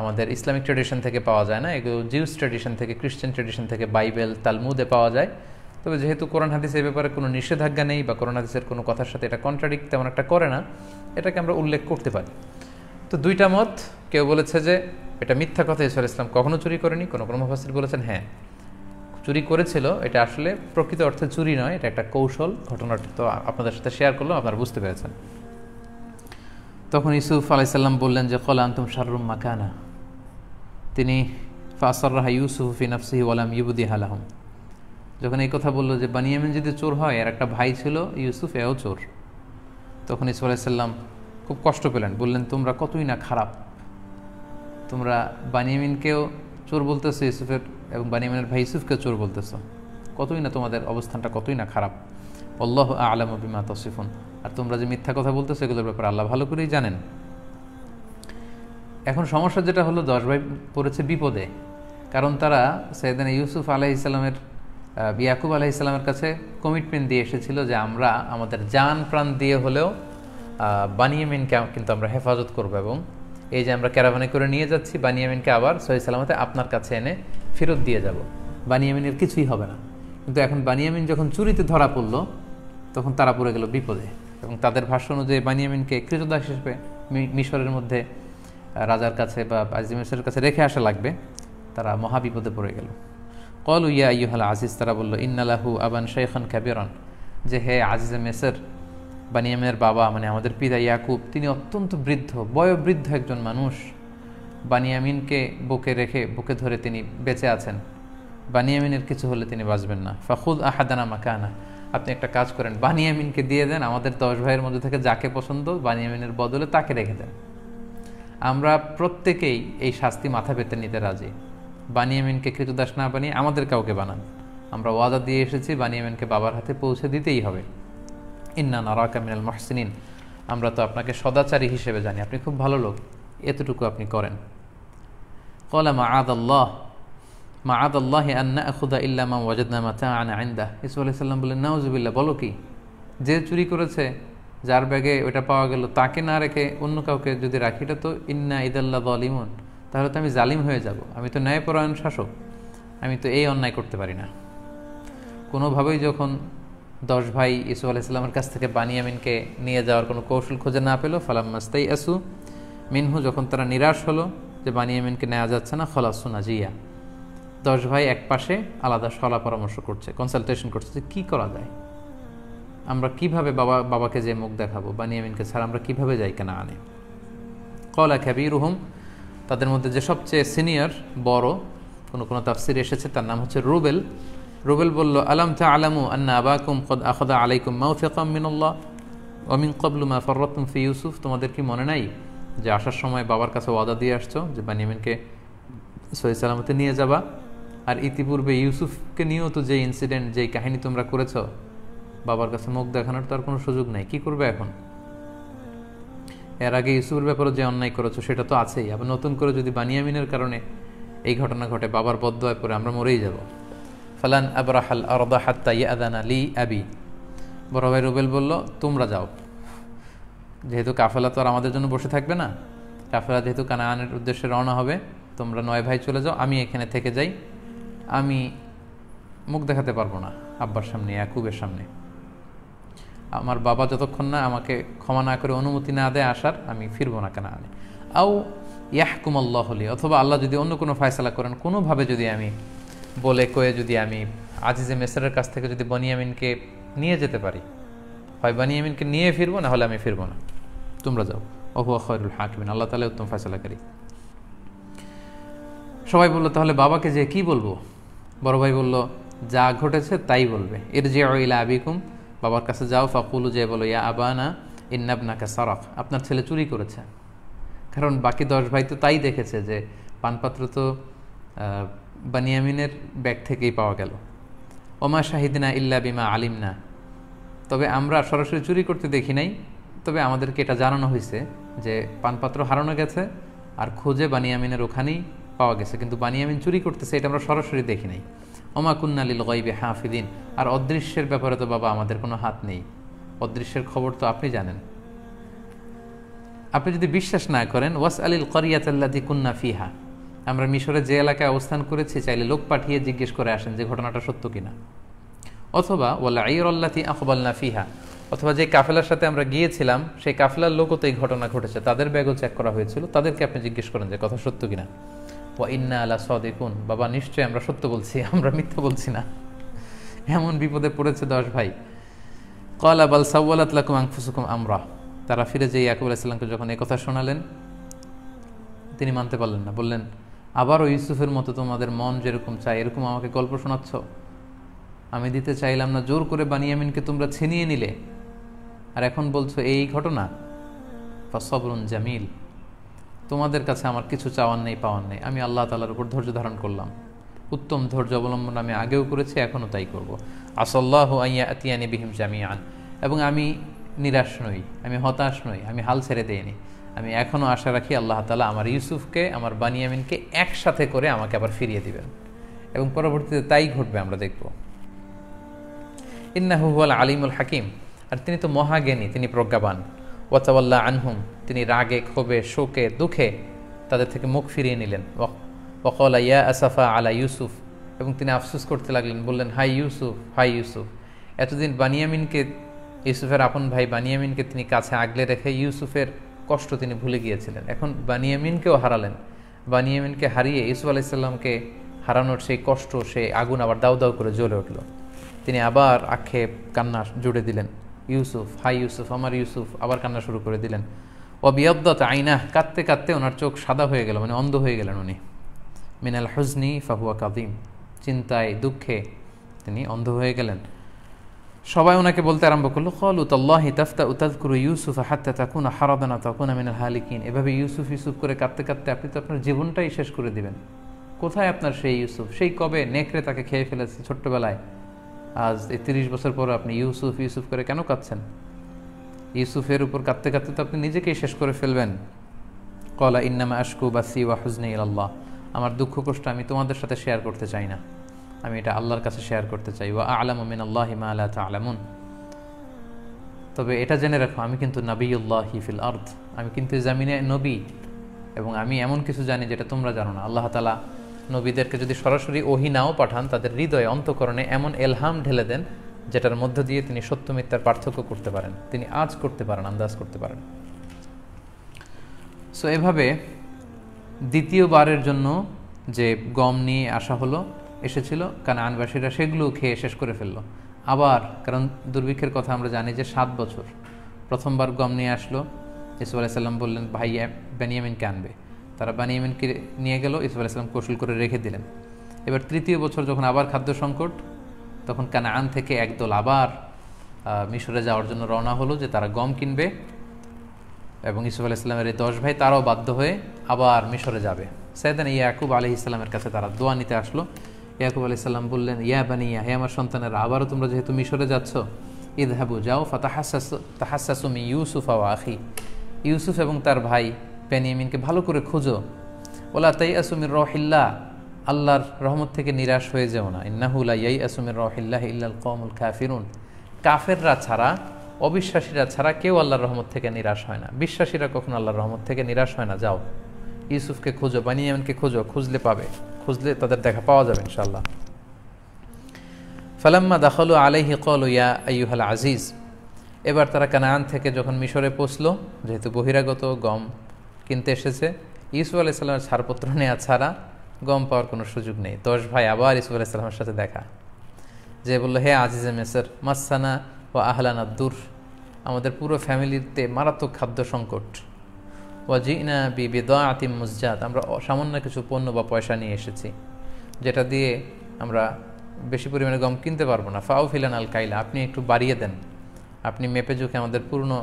আমাদের ইসলামিক ট্রেডিশন থেকে পাওয়া যায় না। এগুলো জিউস ট্রেডিশন থেকে, খ্রিস্টান ট্রেডিশন থেকে বাইবেল, তালমুদে পাওয়া যায়। তবে যেহেতু কোরআন হাদিস এই ব্যাপারে কোনো নিষেধাজ্ঞা নেই বা কোরআন হাদিসের কোনো কথার সাথে এটা কন্ট্রাডিক্ট তেমন একটা করে না, এটাকে আমরা উল্লেখ করতে পারি। তো দুইটা মত, কেউ বলেছে যে এটা মিথ্যা কথা ঈশ্বর ইসলাম কখনো চুরি করেনি, কোনো কোনো মুফাসির বলেছেন হ্যাঁ। চুরি করেছিল, এটা আসলে প্রকৃত অর্থে চুরি নয়, এটা একটা কৌশল, ঘটনাটা তো আপনাদের সাথে শেয়ার করলাম, আপনারা বুঝতে পেরেছেন। তখন ইউসুফ আলাইসাল্লাম বললেন যে, কল আন্তুম শারুম মাকানা। তিনি ফাসরাহা ইউসুফ ফিনাফসি ওয়ালাম ইবুদি হালাহম যখন এই কথা বলল যে বানিয়ামিন যদি চোর হয় আর একটা ভাই ছিল ইউসুফ, এও চোর। তখন ইসু আলাইসাল্লাম খুব কষ্ট পেলেন, বললেন, তোমরা কতই না খারাপ। তোমরা বানিয়ামিনকেও চোর বলতেছো ইউসুফের এবং বানিয়ামিনের ভাই ইউসুফকে চোর বলতেছো। কতই না তোমাদের অবস্থানটা কতই না খারাপ। আল্লাহ আলম বিমা তসিফুন। আর তোমরা যে মিথ্যা কথা বলতেছো, এগুলোর ব্যাপারে আল্লাহ ভালো করেই জানেন। এখন সমস্যা যেটা হলো, দশ ভাই পড়েছে বিপদে। কারণ তারা সৈয়দান ইউসুফ আলাহ ইসলামের ইয়াকুব আলাহ ইসলামের কাছে কমিটমেন্ট দিয়ে এসেছিল যে আমরা আমাদের যান প্রাণ দিয়ে হলেও বানিয়ামিনকে কিন্তু আমরা হেফাজত করব এবং এই যে আমরা ক্যারাভানে করে নিয়ে যাচ্ছি বানিয়ামিনকে আবার সহি সালামতে আপনার কাছে এনে ফেরত দিয়ে যাব। বানিয়ামিনের কিছুই হবে না। কিন্তু এখন বানিয়ামিন যখন চুরিতে ধরা পড়ল, তখন তারা পড়ে গেল বিপদে। এবং তাদের ভাষ্য অনুযায়ী বানিয়ামিনকে কৃতদাস হিসেবে মিশরের মধ্যে রাজার কাছে বা আজিমেশের কাছে রেখে আসা লাগবে। তারা মহাবিপদে পড়ে গেল। কল, ইয়া ইউহাল আজিজ, তারা বলল, ইন্নালাহু আবান শেখান ক্যাবিরন যে হে আজিজে মেসের বানিয়ামিনের বাবা মানে আমাদের পিতা ইয়াকুব, তিনি অত্যন্ত বৃদ্ধ, বয়োবৃদ্ধ একজন মানুষ। বানিয়ামিনকে বুকে রেখে, বুকে ধরে তিনি বেঁচে আছেন। বানিয়ামিনের কিছু হলে তিনি বাঁচবেন না। ফাখুদ আহাদানা মাকানা। আপনি একটা কাজ করেন বানিয়ামিনকে দিয়ে দেন, আমাদের দশ ভাইয়ের মধ্যে থেকে যাকে পছন্দ বানিয়ামিনের বদলে তাকে রেখে দেন। আমরা প্রত্যেকেই এই শাস্তি মাথা পেতে নিতে রাজি। বানিয়ামিনকে কৃতদাস না বানিয়ে আমাদের কাউকে বানান। আমরা ওয়াদা দিয়ে এসেছি বানিয়ামিনকে বাবার হাতে পৌঁছে দিতেই হবে। ইন্না নারাকা মিনাল মহসিনিন। আমরা তো আপনাকে সদাচারী হিসেবে জানি, আপনি খুব ভালো লোক, এতটুকু আপনি করেন। কলা মা আদ আল্লাহ মা আদ আল্লাহ আন্না আখুদা ইল্লামা ওয়াজদনা আনা আইন্দা ইসু আলাইসাল্লাম বললেন নাউজুবিল্লা বলো কি? যে চুরি করেছে, যার ব্যাগে ওটা পাওয়া গেল, তাকে না রেখে অন্য কাউকে যদি রাখি, এটা তো ইন্না ইদাল্লা দলিমন তাহলে তো আমি জালিম হয়ে যাব। আমি তো ন্যায়পরায়ণ শাসক। আমি তো এই অন্যায় করতে পারি না। কোনোভাবেই যখন দশ ভাই ইসু আলাইসাল্লামের কাছ থেকে বানিয়ামিনকে নিয়ে যাওয়ার কোনো কৌশল খুঁজে না পেল ফালাম মাস্তাই আসু মিনহু, যখন তারা নিরাশ হলো যে বানিয়ামিনকে নেওয়া যাচ্ছে না, খলাসু নাজিয়া। দশ ভাই এক পাশে আলাদা সলা পরামর্শ করছে কনসালটেশন করছে যে কী করা যায়? আমরা কীভাবে বাবা, বাবাকে যে মুখ দেখাবো বানিয়ামিনকে ছাড়া আমরা কীভাবে যাই কেনা আনে? কলা খ্যাবি রুহুম তাদের মধ্যে যে সবচেয়ে সিনিয়র বড়, কোনো কোনো তাফসির এসেছে, তার নাম হচ্ছে রুবেল। রুবেল বলল, আলাম তা আলামু আন্না আবাকুম কদ আখদা আলাইকুম মাউফিকাম মিনুল্লাহ? অমিন কবলু মা ফররতুম ফি ইউসুফ? তোমাদের কি মনে নাই যে আসার সময় বাবার কাছে ওয়াদা দিয়ে আসছো যে, বানিয়ামিনকে সহি সালামতে নিয়ে যাবা? আর ইতিপূর্বে ইউসুফকে নিয়েও তো যে ইনসিডেন্ট যেই কাহিনী তোমরা করেছ, বাবার কাছে মুখ দেখানোর তার কোনো সুযোগ নাই। কি করবে এখন? এর আগে ইউসুফের ব্যাপারে যে অন্যায় করেছ, সেটা তো আছেই। আবার নতুন করে যদি বানিয়ামিনের কারণে এই ঘটনা ঘটে, বাবার বদয় পরে আমরা মরেই যাব। ফালান আবরাহাল আরদা হাত্তা ইয়াদান আলী আবি। বড় ভাই রুবেল বলল, তোমরা যাও। যেহেতু কাফেলা তো আর আমাদের জন্য বসে থাকবে না, কাফেলা যেহেতু কানানের উদ্দেশ্যে রওনা হবে, তোমরা নয় ভাই চলে যাও, আমি এখানে থেকে যাই। আমি মুখ দেখাতে পারব না আব্বার সামনে, ইয়াকুবের সামনে। আমার বাবা যতক্ষণ না আমাকে ক্ষমা না করে অনুমতি না দেয় আসার, আমি ফিরবো না কেন আনে। আও ইয়াহকুম আল্লাহ হলি অথবা আল্লাহ যদি অন্য কোনো ফয়সলা করেন, কোনোভাবে যদি আমি বলে কয়ে যদি আমি আজিজে মেসারের কাছ থেকে যদি বনিয়ামিনকে নিয়ে যেতে পারি। হয় বানিয়ামিনকে নিয়ে ফিরবো, না হলে আমি ফিরবো না। তোমরা যাও। ওহু খয়রুল হাকিমিন, আল্লাহ তালা উত্তম ফয়সলাকারী। সবাই বলল, তাহলে বাবাকে যে কি বলব? বড় ভাই বলল, যা ঘটেছে তাই বলবে। এর যে ইলা আবিকুম। বাবার কাছে যাও, ফাকুলু যে বলো, ইয়া আবানা ইন্নাবনাকে সারফ। আপনার ছেলে চুরি করেছে। কারণ বাকি দশ ভাই তো তাই দেখেছে যে পানপাত্র তো বানিয়ামিনের ব্যাগ থেকেই পাওয়া গেল। ওমা শাহিদিনা ইল্লা বিমা আলিম না তবে আমরা সরাসরি চুরি করতে দেখি নাই। তবে আমাদেরকে এটা জানানো হয়েছে যে পানপাত্র হারানো গেছে, আর খোঁজে বানিয়ামিনের ওখানেই পাওয়া গেছে, কিন্তু বানিয়ামিন চুরি করতেছে, এটা আমরা সরাসরি দেখি নাই। ওমা কুন্নালিল গইবে হাফিদিন। আর অদৃশ্যের ব্যাপারে তো বাবা আমাদের কোনো হাত নেই। অদৃশ্যের খবর তো আপনি জানেন। আপনি যদি বিশ্বাস না করেন ওয়াস আলিল করিয়াতাল্লাদি কুন্না ফিহা। আমরা মিশরে যে এলাকায় অবস্থান করেছি, চাইলে লোক পাঠিয়ে জিজ্ঞেস করে আসেন যে ঘটনাটা সত্য কিনা। অথবা ওয়াল্লা আইরল্লাতি আখবাল্লা ফিহা। অথবা যে কাফেলার সাথে আমরা গিয়েছিলাম, সেই কাফেলার লোকও তো এই ঘটনা ঘটেছে। তাদের ব্যাগও চেক করা হয়েছিল। তাদেরকে আপনি জিজ্ঞেস করেন যে, কথা সত্য কিনা? ও ইন্না আলা সদেকুন। বাবা, নিশ্চয়ই আমরা সত্য বলছি, আমরা মিথ্যা বলছি না। এমন বিপদে পড়েছে দশ ভাই। কলা বাল সাউ্লাত লাকুম আংফুসুকুম আমরা। তারা ফিরে যে ইয়াকুব আলাইসাল্লামকে যখন কথা শোনালেন, তিনি মানতে পারলেন না। বললেন, আবারও ইউসুফের মতো তোমাদের মন যেরকম চায়, এরকম আমাকে গল্প শোনাচ্ছ? আমি দিতে চাইলাম না, জোর করে বানিয়ামিনকে তোমরা ছিনিয়ে নিলে। আর এখন বলছো, এই ঘটনা? সবরুন জামিল। তোমাদের কাছে আমার কিছু চাওয়ার নেই, পাওয়ার নেই। আমি আল্লাহ তালার উপর ধৈর্য ধারণ করলাম। উত্তম ধৈর্য অবলম্বন আমি আগেও করেছি, এখনও তাই করব। আসল্লাহ আইয়া আতিয়ানি বিহিম জামিয়ান এবং আমি নিরাশ নই, আমি হতাশ নই, আমি হাল ছেড়ে দিইনি। আমি এখনও আশা রাখি আল্লাহ তালা আমার ইউসুফকে, আমার বানিয়ামিনকে একসাথে করে আমাকে আবার ফিরিয়ে দিবেন। এবং পরবর্তীতে তাই ঘটবে, আমরা দেখব। ইন্নাহু আলিমুল হাকিম। আর তিনি তো মহাজ্ঞানী, তিনি প্রজ্ঞাবান। ওয়াতাওয়াল্লাহ আনহুম, তিনি রাগে, ক্ষোভে, শোকে, দুঃখে তাদের থেকে মুখ ফিরিয়ে নিলেন। ওকলা ইয়া আসাফা আলা ইউসুফ। এবং তিনি আফসুস করতে লাগলেন, বললেন, হাই ইউসুফ হাই ইউসুফ। এতদিন বানিয়ামিনকে, ইউসুফের আপন ভাই বানিয়ামিনকে তিনি কাছে আগলে রেখে ইউসুফের কষ্ট তিনি ভুলে গিয়েছিলেন। এখন বানিয়ামিনকেও হারালেন। বানিয়ামিনকে হারিয়ে ইউসুফ আলাইসাল্লামকে হারানোর সেই কষ্ট, সেই আগুন আবার দাউ দাউ করে জ্বলে উঠল। তিনি আবার আক্ষেপ, কান্না জুড়ে দিলেন। ইউসুফ, হাই ইউসুফ, আমার ইউসুফ, আবার কান্না শুরু করে দিলেন। অবিয়দ্দত আইনা কাঁদতে কাঁদতে ওনার চোখ সাদা হয়ে গেল মানে অন্ধ হয়ে গেলেন উনি। মিনাল হুজনি ফাহুয়া কাদিম চিন্তায়, দুঃখে তিনি অন্ধ হয়ে গেলেন। সবাই ওনাকে বলতে আরম্ভ করল কল উতাল্লাহি তাফতা উতাদকুরু ইউসুফ হাত্তা তাকুন হারাদানা তকুন মিনাল হালিকিন। এভাবে ইউসুফ ইউসুফ করে কাঁদতে কাঁদতে আপনি তো আপনার জীবনটাই শেষ করে দিবেন। কোথায় আপনার সেই ইউসুফ? সেই কবে নেকড়ে তাকে খেয়ে ফেলেছে ছোট্টবেলায়? আজ এই তিরিশ বছর পর আপনি ইউসুফ ইউসুফ করে কেন কাঁদছেন? ইউসুফের উপর কাঁদতে কাঁদতে তো আপনি নিজেকেই শেষ করে ফেলবেন। কলা ইন্নামা আশকু বা সি ওয়া হুজনি আল্লাহ আমার দুঃখ কষ্ট আমি তোমাদের সাথে শেয়ার করতে চাই না। আমি এটা আল্লাহর কাছে শেয়ার করতে চাই। ওয়া আলাম মিন আল্লাহ হিমা আল্লাহ আলামুন তবে এটা জেনে রাখো, আমি কিন্তু নবীউল্লাহ হিফিল আর্থ আমি কিন্তু জামিনে নবী এবং আমি এমন কিছু জানি যেটা তোমরা জানো না। আল্লাহ তালা নবীদেরকে যদি সরাসরি ওহি নাও পাঠান, তাদের হৃদয়ে অন্তকরণে এমন এলহাম ঢেলে দেন, যেটার মধ্য দিয়ে তিনি সত্য মিথ্যার পার্থক্য করতে পারেন। তিনি আজ করতে পারেন, আন্দাজ করতে পারেন। সো এভাবে দ্বিতীয়বারের জন্য যে গম নিয়ে আসা হলো, এসেছিল কানানবাসীরা সেগুলো খেয়ে শেষ করে ফেলল। আবার, কারণ দুর্ভিক্ষের কথা আমরা জানি যে সাত বছর। প্রথমবার গম নিয়ে আসলো ইসুফ আলাইসাল্লাম বললেন ভাই বেনিয়ামিনকে আনবে। তারা বানিয়ামিনকে নিয়ে গেল ইসুফ আলাইসাল্লাম কৌশল করে রেখে দিলেন। এবার তৃতীয় বছর যখন আবার খাদ্য সংকট, তখন কানাআন থেকে একদল আবার মিশরে যাওয়ার জন্য রওনা হলো যে তারা গম কিনবে এবং ইসুফ আলাহ ইসলামের এই দশ ভাই তারাও বাধ্য হয়ে আবার মিশরে যাবে। সাইদান ইয়াকুব আলহ ইসলামের কাছে তারা দোয়া নিতে আসলো। ইয়াকুব আলি সাল্লাম বললেন, ইয়া বানিয়া হে আমার সন্তানেরা, আবারও তোমরা যেহেতু মিশরে যাচ্ছ ঈদ হাবু যাও তাহাসাসুমি ইউসুফ আওয়া আখি। ইউসুফ এবং তার ভাই বেনিয়ামিনকে ভালো করে খুঁজো। ওলা তাই আসুমির রহিল্লা আল্লাহর রহমত থেকে নিরাশ হয়ে যেও না। ইন্নাহুলা ইয়াই আসুমির রহিল্লাহ ইল্লাল কমুল কাফিরুন। কাফেররা ছাড়া, অবিশ্বাসীরা ছাড়া কেউ আল্লাহর রহমত থেকে নিরাশ হয় না। বিশ্বাসীরা কখনো আল্লাহর রহমত থেকে নিরাশ হয় না। যাও, ইউসুফকে খোঁজো, বানিয়ামিনকে খোঁজো, খুঁজলে পাবে। খুঁজলে তাদের দেখা পাওয়া যাবে ইনশাল্লাহ ফালাম্মা দাখলু আলাইহি কল ইয়া আইয়ুহাল আজিজ। এবার তারা কানান থেকে যখন মিশরে পৌঁছলো, যেহেতু বহিরাগত গম কিনতে এসেছে। ইসু আলাইসাল্লামের ছাড়পত্র নেওয়া ছাড়া গম পাওয়ার কোনো সুযোগ নেই। দশ ভাই আবার ইসু আলাইসাল্লামের সাথে দেখা। যে বলল, হে আজিজে মেসর, মাসানা ও আহলান আব্দুর আমাদের পুরো ফ্যামিলিতে মারাত্মক খাদ্য সংকট। ওয়াজিনা বি বেদা আতিম মুজাদ আমরা সামান্য কিছু পণ্য বা পয়সা নিয়ে এসেছি, যেটা দিয়ে আমরা বেশি পরিমাণে গম কিনতে পারব না। ফাও ফিলান আল কাইলা, আপনি একটু বাড়িয়ে দেন। আপনি মেপে ঝুঁকে আমাদের পুরনো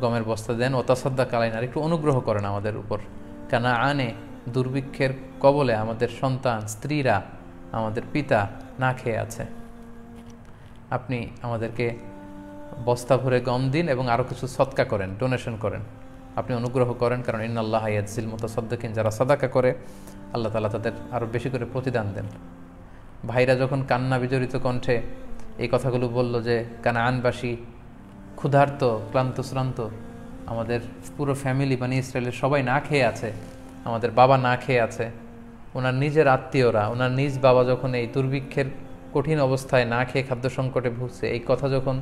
গমের বস্তা দেন, ও তাসাদ্দা কালাইন। আর একটু অনুগ্রহ করেন আমাদের উপর। কেন আনে, দুর্ভিক্ষের কবলে আমাদের সন্তান, স্ত্রীরা আমাদের পিতা না খেয়ে আছে। আপনি আমাদেরকে বস্তা ভরে গম দিন এবং আরও কিছু সৎকা করেন ডোনেশন করেন। আপনি অনুগ্রহ করেন, কারণ ইন্নআল্লাহ ইয়াজিল মতো সদ্দাকিন যারা সাদাকা করে, আল্লাহ তালা তাদের আরও বেশি করে প্রতিদান দেন। ভাইরা যখন কান্না বিজড়িত কণ্ঠে এই কথাগুলো বলল যে কানাআনবাসী ক্ষুধার্ত, ক্লান্ত, শ্রান্ত, আমাদের পুরো ফ্যামিলি মানে ইসরায়েলের সবাই না খেয়ে আছে, আমাদের বাবা না খেয়ে আছে, ওনার নিজের আত্মীয়রা, ওনার নিজ বাবা যখন এই দুর্ভিক্ষের কঠিন অবস্থায় না খেয়ে খাদ্য সংকটে ভুগছে, এই কথা যখন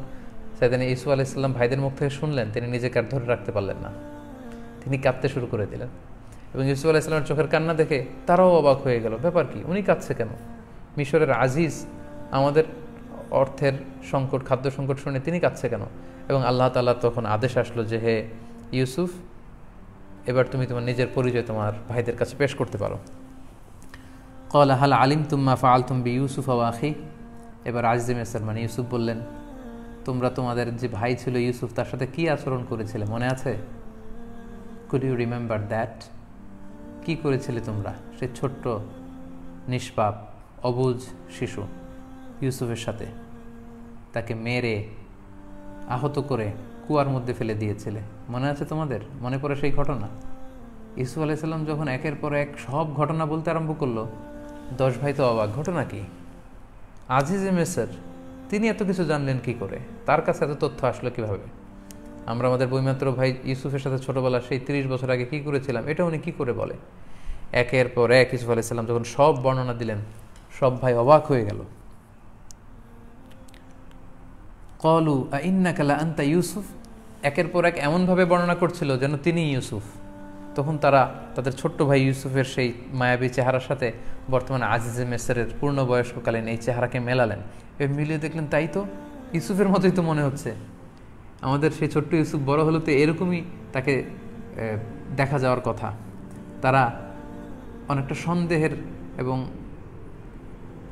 সেদিন ইসু আলাইসাল্লাম ভাইদের মুখ থেকে শুনলেন, তিনি নিজেকে আর ধরে রাখতে পারলেন না। তিনি কাঁদতে শুরু করে দিলেন। এবং ইসু আলাইসাল্লামের চোখের কান্না দেখে তারাও অবাক হয়ে গেল, ব্যাপার কি? উনি কাঁদছে কেন? মিশরের আজিজ আমাদের অর্থের সংকট, খাদ্য সংকট শুনে তিনি কাঁদছে কেন? এবং আল্লাহ তাল্লাহ তখন আদেশ আসলো যে, হে ইউসুফ, এবার তুমি তোমার নিজের পরিচয় তোমার ভাইদের কাছে পেশ করতে পারো। কল, হাল আলিম তুম্মা ফাল তুম্বি ইউসুফ আখি? এবার আজিম এসার মানে ইউসুফ বললেন, তোমরা তোমাদের যে ভাই ছিল ইউসুফ, তার সাথে কি আচরণ করেছিলে, মনে আছে? কুড ইউ রিমেম্বার দ্যাট কি করেছিলে তোমরা? সে ছোট্ট, নিষ্পাপ, অবুজ শিশু ইউসুফের সাথে। তাকে মেরে আহত করে কুয়ার মধ্যে ফেলে দিয়েছিলে। মনে আছে তোমাদের? মনে পড়ে সেই ঘটনা? ইসু আলাইসাল্লাম যখন একের পর এক সব ঘটনা বলতে আরম্ভ করল, দশ ভাই তো অবাক। ঘটনা কি? আজিজ মেসার, তিনি এত কিছু জানলেন কি করে? তার কাছে এত তথ্য আসলো কীভাবে? আমরা আমাদের বইমাত্র ভাই ইউসুফের সাথে ছোটবেলা সেই তিরিশ বছর আগে কি করেছিলাম, এটা উনি কি করে বলে? একের পর এক ইসুফ আলাইসাল্লাম যখন সব বর্ণনা দিলেন, সব ভাই অবাক হয়ে গেল। কলু ইন্নাকালা আন্তা ইউসুফ একের পর এক এমনভাবে বর্ণনা করছিল যেন তিনি ইউসুফ। তখন তারা তাদের ছোট্ট ভাই ইউসুফের সেই মায়াবী চেহারার সাথে বর্তমানে আজিজে মেসেরের পূর্ণবয়স্ককালীন এই চেহারাকে মেলালেন। এ মিলিয়ে দেখলেন, তাই তো? ইউসুফের মতোই তো মনে হচ্ছে। আমাদের সেই ছোট্ট ইউসুফ বড় হলো তো এরকমই তাকে দেখা যাওয়ার কথা। তারা অনেকটা সন্দেহের এবং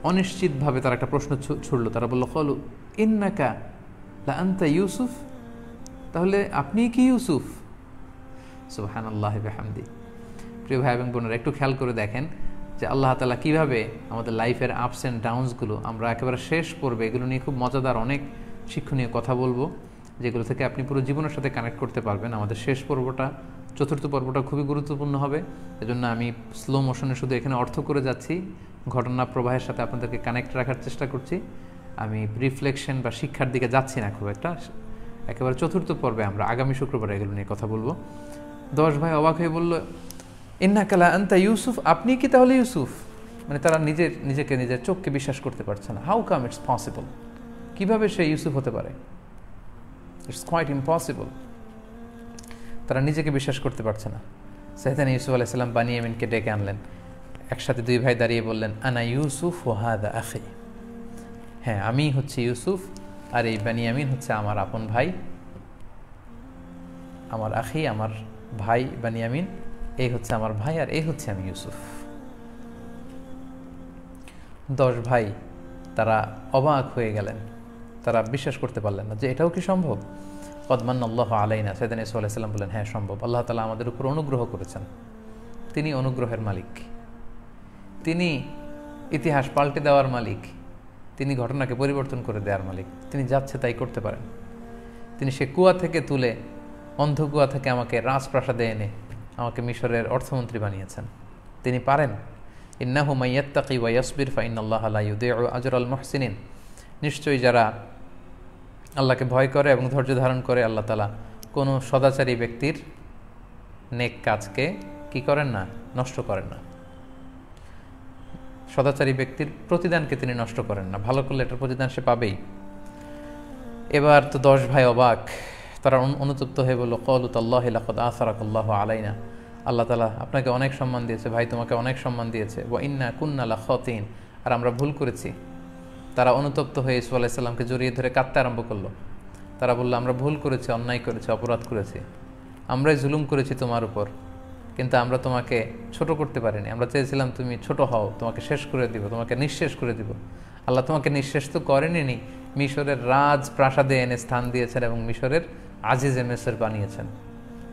অনিশ্চিতভাবে তারা একটা প্রশ্ন ছুড়লো। তারা বলল, কলু, ইন্নাকা লা আন্তা ইউসুফ? তাহলে আপনি কি ইউসুফ? সুবহান আল্লাহ হামদি প্রিয় ভাই এবং বোনেরা, একটু খেয়াল করে দেখেন যে আল্লাহ তালা কীভাবে আমাদের লাইফের আপস অ্যান্ড ডাউনসগুলো আমরা একেবারে শেষ করবে এগুলো নিয়ে খুব মজাদার অনেক শিক্ষণীয় কথা বলব, যেগুলো থেকে আপনি পুরো জীবনের সাথে কানেক্ট করতে পারবেন। আমাদের শেষ পর্বটা, চতুর্থ পর্বটা খুবই গুরুত্বপূর্ণ হবে। এজন্য আমি স্লো মোশনে শুধু এখানে অর্থ করে যাচ্ছি। ঘটনা প্রবাহের সাথে আপনাদেরকে কানেক্ট রাখার চেষ্টা করছি। আমি রিফ্লেকশন বা শিক্ষার দিকে যাচ্ছি না খুব একটা। একেবারে চতুর্থ পর্বে আমরা আগামী শুক্রবার এগুলো নিয়ে কথা বলব। দশ ভাই অবাক হয়ে বলল, ইন্না কালা আন্তা ইউসুফ, আপনি কি তাহলে ইউসুফ? মানে তারা নিজের, নিজেকে নিজের চোখকে বিশ্বাস করতে পারছে না। হাউ কাম ইটস পসিবল কীভাবে সে ইউসুফ হতে পারে? ইটস কোয়াইট ইম্পসিবল তারা নিজেকে বিশ্বাস করতে পারছে না। সাহেদান ইউসুফ আলাইসাল্লাম বানিয়ামিনকে ডেকে আনলেন। একসাথে দুই ভাই দাঁড়িয়ে বললেন, আনা ইউসুফ ও হাদা আখি। হ্যাঁ আমি হচ্ছে ইউসুফ আর এই বানিয়ামিন হচ্ছে আমার আপন ভাই। আমার আখি, আমার ভাই বানিয়ামিন এই হচ্ছে আমার ভাই আর এই হচ্ছে আমি ইউসুফ। দশ ভাই, তারা অবাক হয়ে গেলেন। তারা বিশ্বাস করতে পারলেন না যে এটাও কি সম্ভব? কদমান আল্লাহ আলাইনা সেদিন ইসু আলাইসাল্লাম বললেন হ্যাঁ সম্ভব। আল্লাহ তালা আমাদের উপর অনুগ্রহ করেছেন। তিনি অনুগ্রহের মালিক। তিনি ইতিহাস পাল্টে দেওয়ার মালিক। তিনি ঘটনাকে পরিবর্তন করে দেওয়ার মালিক। তিনি যাচ্ছে তাই করতে পারেন। তিনি সে কুয়া থেকে তুলে অন্ধ কুয়া থেকে আমাকে রাজপ্রাসাদে এনে আমাকে মিশরের অর্থমন্ত্রী বানিয়েছেন। তিনি পারেন। ইন্নাহু মাইয়াত্তাকি ওয়াইয়াসবির ফাইন আল্লাহ আলাইউদ্দে আজর আল মহসিনিন। নিশ্চয়ই যারা আল্লাহকে ভয় করে এবং ধৈর্য ধারণ করে, আল্লাহ তালা কোনো সদাচারী ব্যক্তির নেক কাজকে কি করেন না? নষ্ট করেন না। সদাচারী ব্যক্তির প্রতিদানকে তিনি নষ্ট করেন না। ভালো করলে এটার প্রতিদান সে পাবেই। এবার তো দশ ভাই অবাক। তারা অনুতপ্ত হয়ে বলল কলত আল্লাহ লাকদ আসারাকাল্লাহ আলাইনা। আল্লাহ তালা আপনাকে অনেক সম্মান দিয়েছে, ভাই তোমাকে অনেক সম্মান দিয়েছে। ও ইন্না কুন্নালা খতিন আর আমরা ভুল করেছি। তারা অনুতপ্ত হয়ে ইসু আলাইসাল্লামকে জড়িয়ে ধরে কাঁদতে আরম্ভ করল। তারা বলল, আমরা ভুল করেছি, অন্যায় করেছি, অপরাধ করেছি। আমরাই জুলুম করেছি তোমার উপর। কিন্তু আমরা তোমাকে ছোট করতে পারিনি। আমরা চেয়েছিলাম তুমি ছোট হও, তোমাকে শেষ করে দিব, তোমাকে নিঃশেষ করে দিব। আল্লাহ তোমাকে নিঃশেষ তো করেনি মিশরের রাজ প্রাসাদে এনে স্থান দিয়েছেন এবং মিশরের আজিজ এমেসের বানিয়েছেন।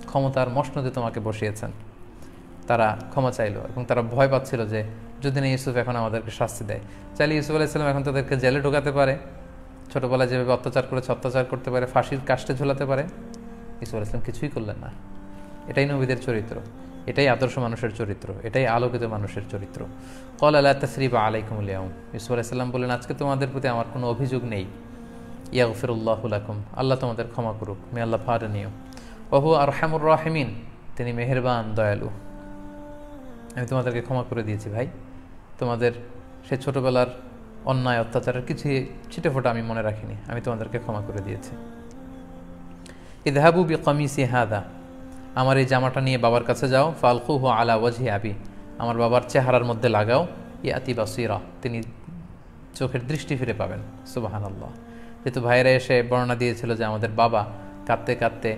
ক্ষমতার মসনদে তোমাকে বসিয়েছেন। তারা ক্ষমা চাইলো এবং তারা ভয় পাচ্ছিল যে যদি না ইউসুফ এখন আমাদেরকে শাস্তি দেয়। চাইলে ইউসুফ আলাইসাল্লাম এখন তাদেরকে জেলে ঢোকাতে পারে। ছোটোবেলায় যেভাবে অত্যাচার করেছে, অত্যাচার করতে পারে, ফাঁসির কাষ্টে ঝোলাতে পারে। ইসুফ আলাইসলাম কিছুই করলেন না। এটাই নবীদের চরিত্র। এটাই আদর্শ মানুষের চরিত্র, এটাই আলোকিত মানুষের চরিত্র। কল আল্লাহ তসরিফ আলাইকুমুলিয়াম ইসু আলাইসাল্লাম বললেন, আজকে তোমাদের প্রতি আমার কোনো অভিযোগ নেই। ইয়া ইয়াগফিরুল্লাহুলাকুম আল্লাহ তোমাদের ক্ষমা করুক। মে আল্লাহ ফারনীয় ওহু আর হ্যামুর রাহেমিন। তিনি মেহেরবান, দয়ালু। আমি তোমাদেরকে ক্ষমা করে দিয়েছি ভাই। তোমাদের সে ছোটোবেলার অন্যায়, অত্যাচারের কিছু ছিটে ফোটা আমি মনে রাখিনি। আমি তোমাদেরকে ক্ষমা করে দিয়েছি। ইদহাবু বি কমিসি হাদা। আমার এই জামাটা নিয়ে বাবার কাছে যাও। ফালকুহু আলা ওয়াজি আবি। আমার বাবার চেহারার মধ্যে লাগাও। ইয়াতি বাসিরা। তিনি চোখের দৃষ্টি ফিরে পাবেন। সুবাহান আল্লাহ যেহেতু ভাইয়েরা এসে বর্ণনা দিয়েছিল যে আমাদের বাবা কাঁদতে কাঁদতে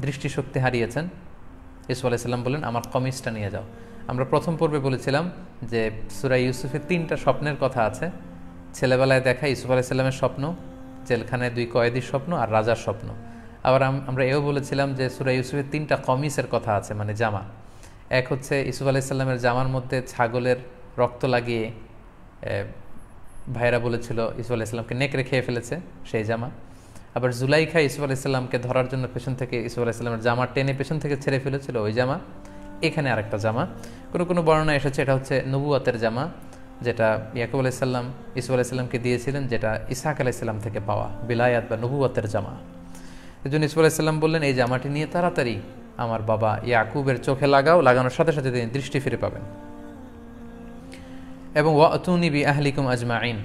দৃষ্টিশক্তি হারিয়েছেন ইসু বলেন আমার কমিজটা নিয়ে যাও। আমরা প্রথম পর্বে বলেছিলাম যে সুরাই ইউসুফের তিনটা স্বপ্নের কথা আছে। ছেলেবেলায় দেখা ইউসুফ আলাইসাল্লামের স্বপ্ন, জেলখানায় দুই কয়েদির স্বপ্ন আর রাজার স্বপ্ন। আবার আমরা এও বলেছিলাম যে সুরা ইউসুফের তিনটা কমিসের কথা আছে মানে জামা। এক হচ্ছে ইসুফ আলাইসাল্লামের জামার মধ্যে ছাগলের রক্ত লাগিয়ে ভাইরা বলেছিল ইসুফ আলাইসাল্লামকে নেকড়ে খেয়ে ফেলেছে সেই জামা। আবার জুলাইখা ইসুফ আলাইসাল্লামকে ধরার জন্য পেছন থেকে ইসুফ আলাইসাল্লামের জামা টেনে পেছন থেকে ছেড়ে ফেলেছিল ওই জামা। এখানে আরেকটা জামা। কোনো কোনো বর্ণনা এসেছে, এটা হচ্ছে নবুয়াতের জামা, যেটা ইয়াকুব আলাইসাল্লাম ইসুফ আলাইসাল্লামকে দিয়েছিলেন, যেটা ইসাক আলাইসাল্লাম থেকে পাওয়া, বিলায়াত বা নবুয়াতের জামা। এই জন্য ইসুফ বললেন, এই জামাটি নিয়ে তাড়াতাড়ি আমার বাবা ইয়াকুবের চোখে লাগাও, লাগানোর সাথে সাথে তিনি দৃষ্টি ফিরে পাবেন। এবং ওয়াতুনিবি আহলিকুম আজমাইন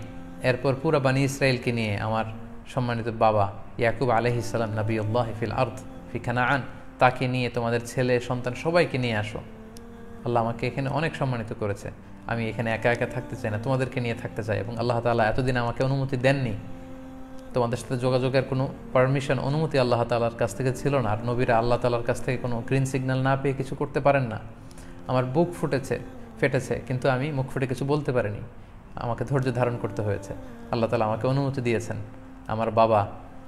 এরপর পুরা বানী ইসরায়েলকে নিয়ে আমার সম্মানিত বাবা ইয়াকুব আলহিসাল্লাম নবী আল্লাহ ফিল আর্দ ফিখানা আন তাকে নিয়ে তোমাদের ছেলে, সন্তান সবাইকে নিয়ে আসো। আল্লাহ আমাকে এখানে অনেক সম্মানিত করেছে। আমি এখানে একা একা থাকতে চাই না, তোমাদেরকে নিয়ে থাকতে চাই এবং আল্লাহ তালা এতদিন আমাকে অনুমতি দেননি তোমাদের সাথে যোগাযোগের কোনো পারমিশন অনুমতি আল্লাহ তালার কাছ থেকে ছিল না। আর নবীরা আল্লাহ তালার কাছ থেকে কোনো গ্রিন সিগন্যাল না পেয়ে কিছু করতে পারেন না। আমার বুক ফুটেছে, ফেটেছে, কিন্তু আমি মুখ ফুটে কিছু বলতে পারিনি। আমাকে ধৈর্য ধারণ করতে হয়েছে। আল্লাহ তালা আমাকে অনুমতি দিয়েছেন। আমার বাবা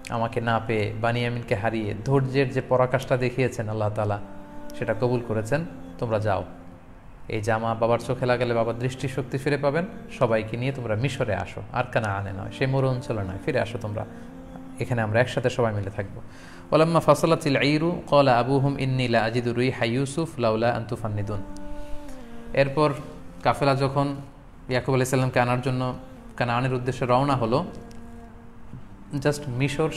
আমাকে না পেয়ে বানিয়ামিনকে হারিয়ে ধৈর্যের যে পরাকাশটা দেখিয়েছেন আল্লাহ তালা সেটা কবুল করেছেন। তোমরা যাও। এই জামা বাবার চোখে লাগালে বাবার দৃষ্টিশক্তি ফিরে পাবেন, সবাইকে নিয়ে তোমরা মিশরে আসো। আর কানা আনে নয়, সে মরু অঞ্চলে নয়, ফিরে আসো তোমরা। এখানে আমরা একসাথে সবাই মিলে থাকব। ওলাম্মা ফাসলাতিল আইরু কলা আবু আবুহুম ইন্নিলা আজিদুর হাই ইউসুফ লাউলা আন্তুফান্নিদুন এরপর কাফেলা যখন ইয়াকুব আলি সাল্লামকে আনার জন্য কানানের উদ্দেশ্যে রওনা হলো, জাস্ট মিশর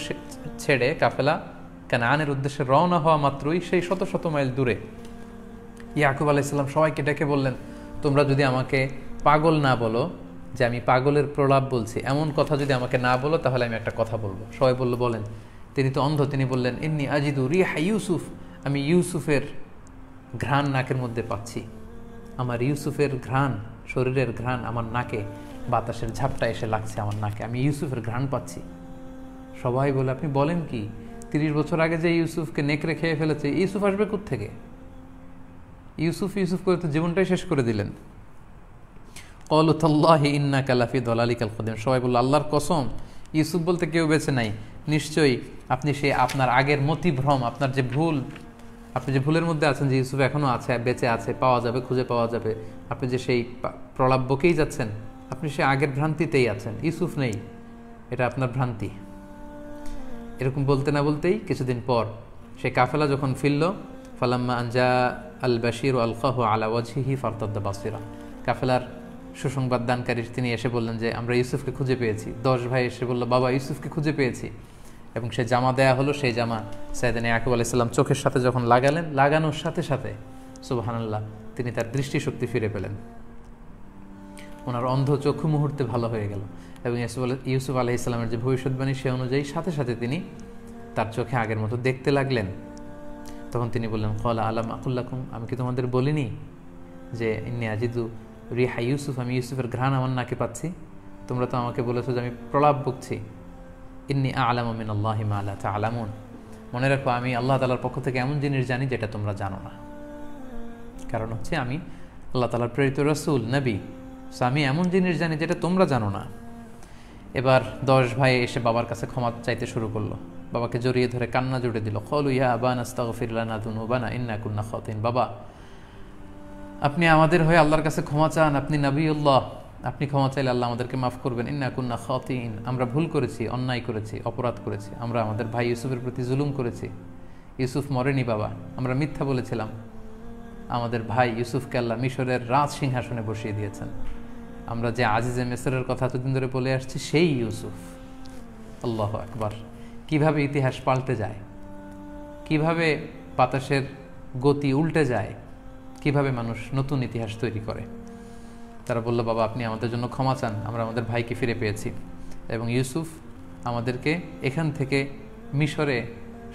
ছেড়ে কাফেলা কানানের উদ্দেশ্যে রওনা হওয়া মাত্রই সেই শত শত মাইল দূরে ইয়াকুব আলাইসাল্লাম সবাইকে ডেকে বললেন, তোমরা যদি আমাকে পাগল না বলো, যে আমি পাগলের প্রলাপ বলছি, এমন কথা যদি আমাকে না বলো, তাহলে আমি একটা কথা বলব। সবাই বলল, বলেন। তিনি তো অন্ধ, তিনি বললেন এমনি আজিদু রিহা ইউসুফ, আমি ইউসুফের ঘ্রাণ নাকের মধ্যে পাচ্ছি। আমার ইউসুফের ঘ্রাণ, শরীরের ঘ্রাণ আমার নাকে, বাতাসের ঝাপটা এসে লাগছে আমার নাকে, আমি ইউসুফের ঘ্রাণ পাচ্ছি। সবাই বলে আপনি বলেন কি? তিরিশ বছর আগে যে ইউসুফকে নেকড়ে খেয়ে ফেলেছে, ইউসুফ আসবে থেকে ইউসুফ ইউসুফ করে তো জীবনটাই শেষ করে দিলেন। কলুতাল্লাহি ইন্না কালাফি দলালি কাল কদিম। সবাই বলল, আল্লাহর কসম, ইউসুফ বলতে কেউ বেছে নাই। নিশ্চয়ই আপনি সে আপনার আগের মতিভ্রম, আপনার যে ভুল, আপনি যে ভুলের মধ্যে আছেন যে ইউসুফ এখনও আছে, বেঁচে আছে, পাওয়া যাবে, খুঁজে পাওয়া যাবে, আপনি যে সেই প্রলাব্যকেই যাচ্ছেন, আপনি সে আগের ভ্রান্তিতেই আছেন। ইউসুফ নেই, এটা আপনার ভ্রান্তি। এরকম বলতে না বলতেই কিছুদিন পর সে কাফেলা যখন ফিরল, ফালাম্মা আনজা আল বাশির আল কাহ আলা ওয়াজহিহি ফারতাদ্দা বাসিরা। কাফেলার সুসংবাদ দানকারী তিনি এসে বললেন যে, আমরা ইউসুফকে খুঁজে পেয়েছি। দশ ভাই এসে বলল, বাবা, ইউসুফকে খুঁজে পেয়েছি। এবং সে জামা দেয়া হলো, সেই জামা সাইদান ইয়াকুব আলাইসাল্লাম চোখের সাথে যখন লাগালেন, লাগানোর সাথে সাথে, সুবাহানাল্লাহ, তিনি তার দৃষ্টিশক্তি ফিরে পেলেন। ওনার অন্ধ চক্ষু মুহূর্তে ভালো হয়ে গেল এবং ইউসুফ ইউসুফ আলহ যে ভবিষ্যৎবাণী সে অনুযায়ী সাথে সাথে তিনি তার চোখে আগের মতো দেখতে লাগলেন। তখন তিনি বললেন, কলা আলাম আকুল্লাকুম, আমি কি তোমাদের বলিনি যে, ইন্নি আজিদু রিহা ইউসুফ, আমি ইউসুফের ঘ্রাণ আমার নাকে পাচ্ছি। তোমরা তো আমাকে বলেছ যে, আমি প্রলাপ বকছি ইন্নি আলাম মিন আল্লাহ আল্লাহ তা আলামুন মনে রাখো, আমি আল্লাহ তালার পক্ষ থেকে এমন জিনিস জানি যেটা তোমরা জানো না। কারণ হচ্ছে, আমি আল্লাহ তালার প্রেরিত রসুল, নবী। সো আমি এমন জিনিস জানি যেটা তোমরা জানো না। এবার দশ ভাই এসে বাবার কাছে ক্ষমা চাইতে শুরু করল। বাবাকে জড়িয়ে ধরে কান্না জুড়ে দিল। খলু ইয়া আবান আস্তাগফিরলানা দুনুবানা, ইন্না কুন্না খতিন। বাবা, আপনি আমাদের হয়ে আল্লাহর কাছে ক্ষমা চান, আপনি নবীউল্লাহ। আপনি ক্ষমা চাইলে আল্লাহ আমাদেরকে মাফ করবেন। ইন্না কুন্না খতিন, আমরা ভুল করেছি, অন্যায় করেছি, অপরাধ করেছি, আমরা আমাদের ভাই ইউসুফের প্রতি জুলুম করেছি। ইউসুফ মরেনি বাবা, আমরা মিথ্যা বলেছিলাম। আমাদের ভাই ইউসুফকে আল্লাহ মিশরের রাজ সিংহাসনে বসিয়ে দিয়েছেন। আমরা যে আজিজে মেসরের কথা এতদিন ধরে বলে আসছি, সেই ইউসুফ। আল্লাহ একবার কীভাবে ইতিহাস পাল্টে যায়? কীভাবে বাতাসের গতি উল্টে যায়? কীভাবে মানুষ নতুন ইতিহাস তৈরি করে? তারা বলল, বাবা, আপনি আমাদের জন্য ক্ষমা চান। আমরা আমাদের ভাইকে ফিরে পেয়েছি। এবং ইউসুফ আমাদেরকে এখান থেকে মিশরে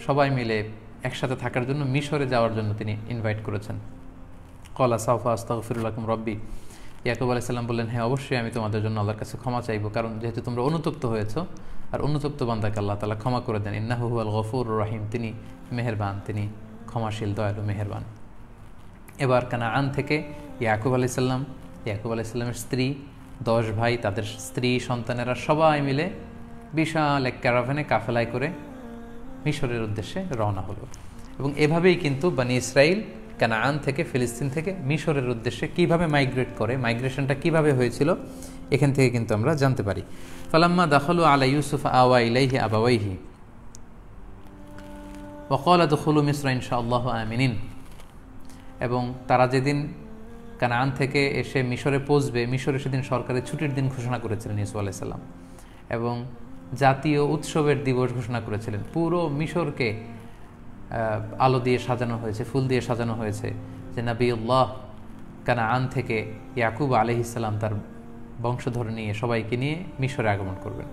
সবাই মিলে একসাথে থাকার জন্য মিশরে যাওয়ার জন্য তিনি ইনভাইট করেছেন। কলা সাউফা আস্তাগফিরুল্লাকুম রব্বি। ইয়াকুব আলাইসাল্লাম বললেন হ্যাঁ অবশ্যই আমি তোমাদের জন্য আল্লাহর কাছে ক্ষমা চাইব। কারণ যেহেতু তোমরা অনুতপ্ত হয়েছ আর অনুতপ্ত বান্দাকে আল্লাহ তালা ক্ষমা করে দেন। ইন্নাহু আল গফুর রাহিম। তিনি মেহেরবান, তিনি ক্ষমাশীল, দয়ালু, মেহেরবান। এবার কানা আন থেকে ইয়াকুব আলাইসাল্লাম ইয়াকুব আলাইসাল্লামের স্ত্রী, দশ ভাই, তাদের স্ত্রী, সন্তানেরা সবাই মিলে বিশাল এক ক্যারাভেনে কাফেলায় করে মিশরের উদ্দেশ্যে রওনা হলো। এবং এভাবেই কিন্তু বানি ইসরায়েল কানাআন থেকে, ফিলিস্তিন থেকে মিশরের উদ্দেশ্যে কীভাবে মাইগ্রেট করে মাইগ্রেশনটা কীভাবে হয়েছিল এখান থেকে কিন্তু আমরা জানতে পারি। ফালাম্মা দাখলু আলা ইউসুফ আওয়া ইলাইহি আবাওয়াইহি। ওকলা দখলু মিশ্র ইনশাআল্লাহ আমিনিন। এবং তারা যেদিন কানাআন থেকে এসে মিশরে পৌঁছবে, মিশরে সেদিন সরকারের ছুটির দিন ঘোষণা করেছিলেন ইসু আলাইসাল্লাম এবং জাতীয় উৎসবের দিবস ঘোষণা করেছিলেন। পুরো মিশরকে আলো দিয়ে সাজানো হয়েছে, ফুল দিয়ে সাজানো হয়েছে যে নাবিউল্লাহ কানা আন থেকে ইয়াকুব আলহিসাল্লাম তার বংশধর নিয়ে সবাইকে নিয়ে মিশরে আগমন করবেন।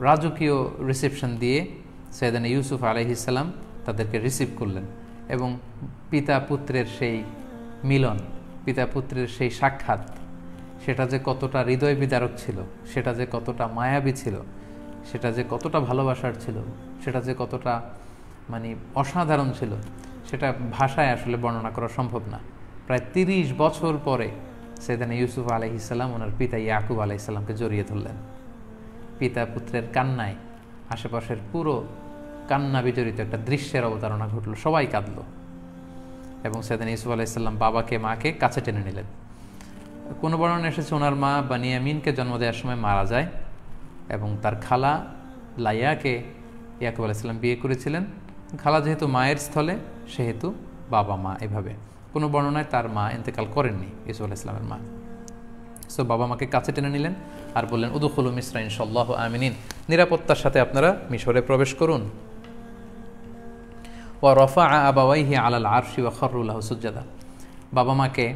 রাজকীয় রিসেপশন দিয়ে সৈয়দান ইউসুফ আলহিসাল্লাম তাদেরকে রিসিভ করলেন এবং পিতা পুত্রের সেই মিলন, পিতা পুত্রের সেই সাক্ষাৎ, সেটা যে কতটা হৃদয় বিদারক ছিল, সেটা যে কতটা মায়াবী ছিল, সেটা যে কতটা ভালোবাসার ছিল, সেটা যে কতটা মানে অসাধারণ ছিল, সেটা ভাষায় আসলে বর্ণনা করা সম্ভব না। প্রায় তিরিশ বছর পরে সেদিন ইউসুফ আলহিসাল্লাম ওনার পিতা ইয়াকুব আলাইসাল্লামকে জড়িয়ে ধরলেন। পিতা পুত্রের কান্নায় আশেপাশের পুরো কান্না বিজড়িত একটা দৃশ্যের অবতারণা ঘটল, সবাই কাঁদল। এবং সেদিন ইউসুফ আলাইসাল্লাম বাবাকে, মাকে কাছে টেনে নিলেন। কোনো বর্ণনা এসেছে ওনার মা বানিয়ামিনকে জন্ম দেওয়ার সময় মারা যায় এবং তার খালা লাইয়াকে ইয়াকুব আলাইসাল্লাম বিয়ে করেছিলেন। খালা যেহেতু মায়ের স্থলে, সেহেতু বাবা মা এভাবে। কোনো বর্ণনায় তার মা ইন্তেকাল করেননি ইসু আল্লাহ ইসলামের মা। সো বাবা মাকে কাছে টেনে নিলেন আর বললেন, উদুখুল মিশ্রা ইনশাল্লাহ আমিনিন। নিরাপত্তার সাথে আপনারা মিশরে প্রবেশ করুন। ও রফা আবাওয়াইহি আলাল আরশি ওয়া খরুল্লাহ সুজাদা বাবা মাকে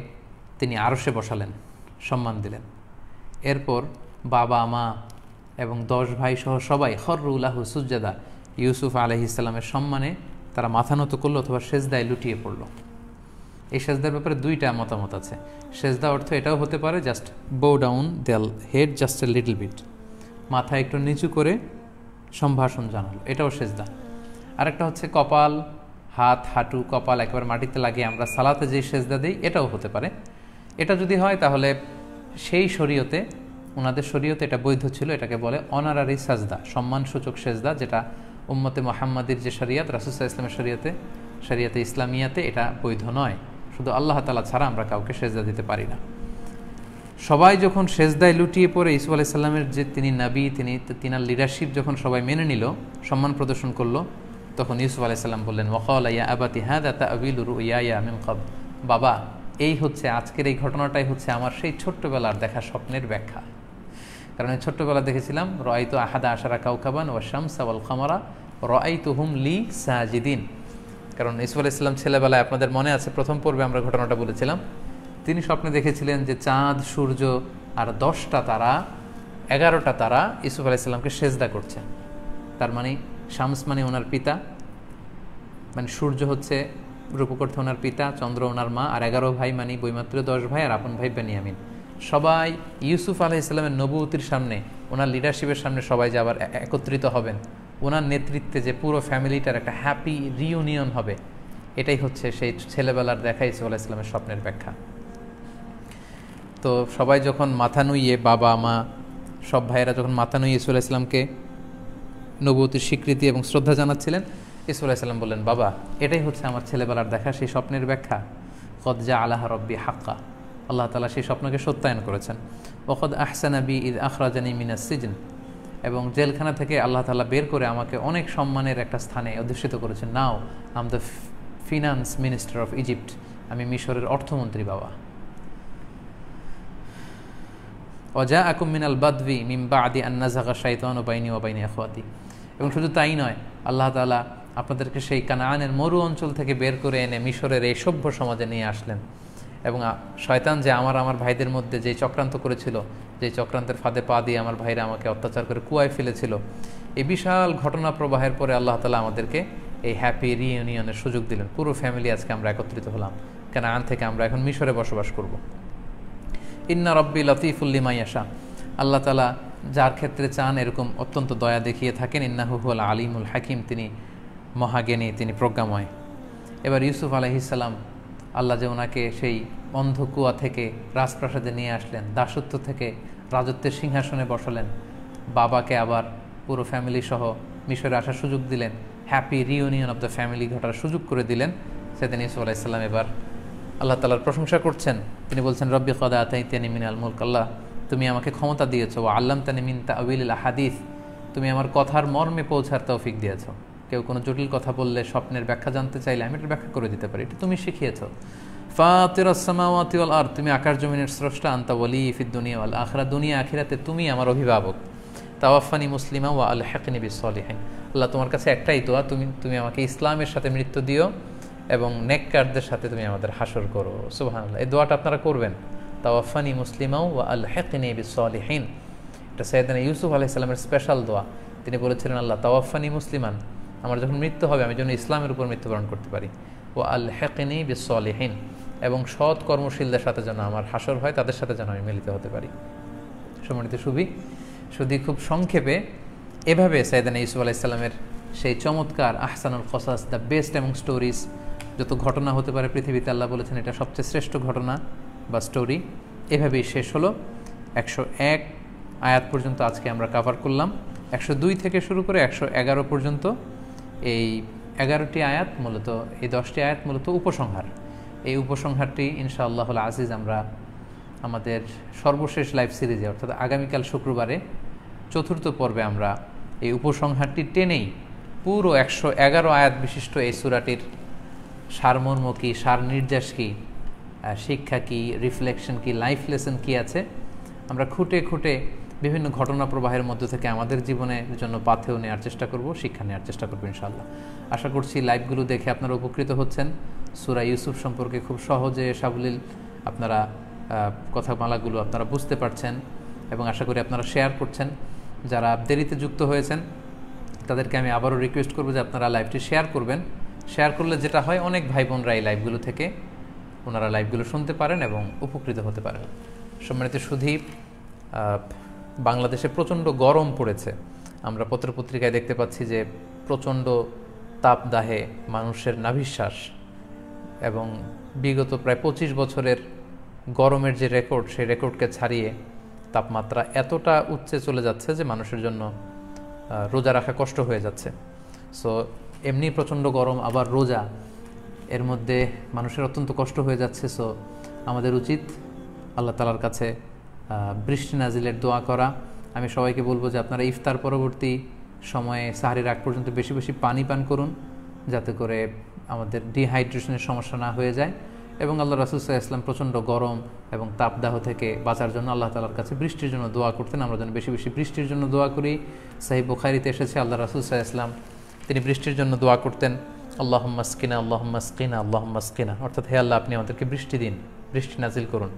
তিনি আরশে বসালেন, সম্মান দিলেন। এরপর বাবা, মা এবং দশ ভাই সহ সবাই খররুল্লাহ সুজাদা ইউসুফ আলহ ইসলামের সম্মানে তারা মাথা নত করল অথবা সেজদায় লুটিয়ে পড়ল। এই সেজদার ব্যাপারে দুইটা মতামত আছে। সেজদা অর্থ এটাও হতে পারে just bow down the head just a little bit মাথা একটু নিচু করে সম্ভাষণ জানালো, এটাও সেজদা। আরেকটা হচ্ছে কপাল, হাত, হাঁটু, কপাল একেবারে মাটিতে লাগিয়ে আমরা সালাতে যে সেজদা দিই, এটাও হতে পারে। এটা যদি হয় তাহলে সেই শরীয়তে ওনাদের শরীয়তে এটা বৈধ ছিল, এটাকে বলে অনারারি সাজদা, সম্মানসূচক সেজদা, যেটা উম্মতে মোহাম্মদের যে শরিয়াত রাসুসা ইসলামের শরীয়তে, শরিয়াতে ইসলামিয়াতে এটা বৈধ নয়। শুধু আল্লাহ তালা ছাড়া আমরা কাউকে সেজদা দিতে পারি না। সবাই যখন সেজদায় লুটিয়ে পড়ে ইসু আলাইসাল্লামের যে তিনি নাবি, তিনি তিনার লিডারশিপ যখন সবাই মেনে নিল, সম্মান প্রদর্শন করল, তখন ইউসুফ আলাইসাল্লাম বললেন, ওয়াকাল ইয়া আবাতি হ্যাঁ দাতা আবিল ইয়া মিন কব বাবা, এই হচ্ছে আজকের এই ঘটনাটাই হচ্ছে আমার সেই ছোট্টবেলার দেখা স্বপ্নের ব্যাখ্যা। কারণ এই ছোট্টবেলা দেখেছিলাম রয় তো আহাদা আশারা কাউকাবান ও শামসা খামারা রয় তো হুম লি সাজিদিন। কারণ ইসুফ আলাইসাল্লাম ছেলেবেলায় আপনাদের মনে আছে, প্রথম পর্বে আমরা ঘটনাটা বলেছিলাম। তিনি স্বপ্নে দেখেছিলেন যে চাঁদ, সূর্য আর দশটা তারা, এগারোটা তারা ইসুফ আলাইসাল্লামকে সেজদা করছে। তার মানে শামস মানে ওনার পিতা মানে সূর্য হচ্ছে রূপকর্থ ওনার পিতা, চন্দ্র ওনার মা, আর এগারো ভাই মানে বইমাত্র দশ ভাই আর আপন ভাই বেনিয়ামিন। সবাই ইউসুফ আলাহ ইসলামের নবুতির সামনে, ওনার লিডারশিপের সামনে সবাই যে আবার একত্রিত হবেন। ওনার নেতৃত্বে যে পুরো ফ্যামিলিটার একটা হ্যাপি রিউনিয়ন হবে, এটাই হচ্ছে সেই ছেলেবেলার দেখা ইসুফ আলাহ ইসলামের স্বপ্নের ব্যাখ্যা। তো সবাই যখন মাথা নুইয়ে, বাবা, মা, সব ভাইয়েরা যখন মাথা নুইয়ে ইসুল ইসলামকে নবতির স্বীকৃতি এবং শ্রদ্ধা জানাচ্ছিলেন ইসুল ইসলাম বললেন, বাবা, এটাই হচ্ছে আমার ছেলেবেলার দেখা, সেই স্বপ্নের ব্যাখ্যা। কদজা আল্লাহ রব্বি হাক্কা। আল্লাহ তালা সেই স্বপ্নকে সত্যায়ন করেছেন। ওখদ আহসানাবি ঈদ আখরাজানি মিনাস সিজন। এবং জেলখানা থেকে আল্লাহ তালা বের করে আমাকে অনেক সম্মানের একটা স্থানে অধিষ্ঠিত করেছেন। Now am the finance minister of Egypt আমি মিশরের অর্থমন্ত্রী, বাবা। অজা আকুম মিনাল বাদবি মিম্বা আদি আন্নাজাকা শাইতান ও বাইনি ও বাইনি আখওয়াতি। এবং শুধু তাই নয়, আল্লাহ তালা আপনাদেরকে সেই কানানের মরু অঞ্চল থেকে বের করে এনে মিশরের এই সভ্য সমাজে নিয়ে আসলেন। এবং শয়তান যে আমার আমার ভাইদের মধ্যে যে চক্রান্ত করেছিল যে চক্রান্তের ফাঁদে পা দিয়ে আমার ভাইরা আমাকে অত্যাচার করে কুয়ায় ফেলেছিল, এই বিশাল ঘটনা প্রবাহের পরে আল্লাহ তালা আমাদেরকে এই হ্যাপি রিইউনিয়নের সুযোগ দিলেন। পুরো ফ্যামিলি আজকে আমরা একত্রিত হলাম। কেন আন থেকে আমরা এখন মিশরে বসবাস করব। ইন্না রব্বি লতিফুল্লিমাইয়াশা আল্লাহ তালা যার ক্ষেত্রে চান এরকম অত্যন্ত দয়া দেখিয়ে থাকেন। ইন্নাহুল আলিমুল হাকিম। তিনি মহাজ্ঞানী, তিনি প্রজ্ঞাময়। এবার ইউসুফ আলহিসাল্লাম আল্লাহ যে ওনাকে সেই অন্ধকুয়া থেকে, রাজপ্রাসাদে নিয়ে আসলেন, দাসত্ব থেকে রাজত্বের সিংহাসনে বসালেন, বাবাকে আবার পুরো ফ্যামিলি সহ মিশরে আসার সুযোগ দিলেন happy reunion of the family ঘটার সুযোগ করে দিলেন। সেদিন ইউসুফ আলাইসাল্লাম এবার আল্লাহ তালার প্রশংসা করছেন। তিনি বলছেন, রব্বি কদা আতাইতিয়ানি মিনাল মুলক। আল্লাহ, তুমি আমাকে ক্ষমতা দিয়েছ ও আল্লাম তানি মিন তাউিল হাদিস। তুমি আমার কথার মর্মে পৌঁছার তৌফিক দিয়েছ। কেউ কোনো জটিল কথা বললে স্বপ্নের ব্যাখ্যা জানতে চাইলে আমি এটা ব্যাখ্যা করে দিতে পারি। এটা তুমি শিখিয়েছ। ফাতিরাসমাওয়াতিওয়াল আর তুমি আকার জমিনের স্রষ্টা, আন্তা ওয়ালি ফিদ দুনিয়া আখরা, দুনিয়া আখিরাতে তুমি আমার অভিভাবক। তাওয়াফানি মুসলিমা ওয়া আল হেকনি বিসলিহাইন আল্লাহ তোমার কাছে একটাই দোয়া, তুমি তুমি আমাকে ইসলামের সাথে মৃত্যু দিও এবং নেককারদের সাথে তুমি আমাদের হাসর করো। সুবাহ এই দোয়াটা আপনারা করবেন। তাওয়াফানি মুসলিমাও ওয়া আল হেকনি বিসলিহীন এটা সৈয়দানা ইউসুফ আলাইসাল্লামের স্পেশাল দোয়া। তিনি বলেছিলেন, আল্লাহ তাওয়াফানি মুসলিমান। আমার যখন মৃত্যু হবে, আমি যেন ইসলামের উপর মৃত্যুবরণ করতে পারি। ও আল হেকিনী বিসলিহীন, এবং সৎ কর্মশীলদের সাথে যেন আমার হাসর হয়, তাদের সাথে যেন আমি মিলিত হতে পারি। সম্মানিত সুবি শুধু খুব সংক্ষেপে এভাবে সাইদানা ইউসুফ আলাইসাল্লামের সেই চমৎকার আহসানুল খসাস দ্য বেস্ট এবং স্টোরিজ, যত ঘটনা হতে পারে পৃথিবীতে, আল্লাহ বলেছেন এটা সবচেয়ে শ্রেষ্ঠ ঘটনা বা স্টোরি। এভাবেই শেষ হলো। একশো এক আয়াত পর্যন্ত আজকে আমরা কাভার করলাম। একশো দুই থেকে শুরু করে একশো এগারো পর্যন্ত এই এগারোটি আয়াত মূলত, এই দশটি আয়াত মূলত উপসংহার। এই উপসংহারটি ইনশাআল্লাহ আজিজ আমরা আমাদের সর্বশেষ লাইভ সিরিজে, অর্থাৎ আগামীকাল শুক্রবারে, চতুর্থ পর্বে আমরা এই উপসংহারটি টেনেই পুরো একশো এগারো আয়াত বিশিষ্ট এই সুরাটির সারমর্ম কী সার নির্যাস কী শিক্ষা কী, রিফ্লেকশন কী, লাইফ লেসন কী আছে, আমরা খুঁটে খুঁটে বিভিন্ন ঘটনা প্রবাহের মধ্য থেকে আমাদের জীবনের জন্য পাথেও নেওয়ার চেষ্টা করব, শিক্ষা নেওয়ার চেষ্টা করব ইনশাল্লাহ আশা করছি লাইভগুলো দেখে আপনারা উপকৃত হচ্ছেন। সুরা ইউসুফ সম্পর্কে খুব সহজে সাবলীল আপনারা কথামালাগুলো আপনারা বুঝতে পারছেন এবং আশা করি আপনারা শেয়ার করছেন। যারা দেরিতে যুক্ত হয়েছেন, তাদেরকে আমি আবারও রিকোয়েস্ট করব যে আপনারা লাইভটি শেয়ার করবেন। শেয়ার করলে যেটা হয়, অনেক ভাই বোনরা এই লাইভগুলো থেকে ওনারা লাইভগুলো শুনতে পারেন এবং উপকৃত হতে পারেন। সম্মানিত সুধীপ বাংলাদেশে প্রচণ্ড গরম পড়েছে। আমরা পত্রপত্রিকায় দেখতে পাচ্ছি যে প্রচণ্ড তাপদাহে মানুষের নাভিশ্বাস এবং বিগত প্রায় পঁচিশ বছরের গরমের যে রেকর্ড, সেই রেকর্ডকে ছাড়িয়ে তাপমাত্রা এতটা উচ্চে চলে যাচ্ছে যে মানুষের জন্য রোজা রাখা কষ্ট হয়ে যাচ্ছে। সো এমনি প্রচণ্ড গরম, আবার রোজা, এর মধ্যে মানুষের অত্যন্ত কষ্ট হয়ে যাচ্ছে। সো আমাদের উচিত আল্লাহ তালার কাছে বৃষ্টি নাজিলের দোয়া করা। আমি সবাইকে বলব যে আপনারা ইফতার পরবর্তী সময়ে সাহারির আগ পর্যন্ত বেশি বেশি পানি পান করুন, যাতে করে আমাদের ডিহাইড্রেশনের সমস্যা না হয়ে যায়। এবং আল্লাহ রাসুলসাহ ইসলাম প্রচণ্ড গরম এবং তাপদাহ থেকে বাঁচার জন্য আল্লাহ তালার কাছে বৃষ্টির জন্য দোয়া করতেন। আমরা যেন বেশি বেশি বৃষ্টির জন্য দোয়া করি। সাহিব বুখারিতে এসেছে আল্লাহ রাসুলসাহ ইসলাম তিনি বৃষ্টির জন্য দোয়া করতেন আল্লাহ মাস্কিনা আল্লাহ মাস্কিনা আল্লাহ মাস্কিনা অর্থাৎ, হে আল্লাহ, আপনি আমাদেরকে বৃষ্টি দিন, বৃষ্টি নাজিল করুন।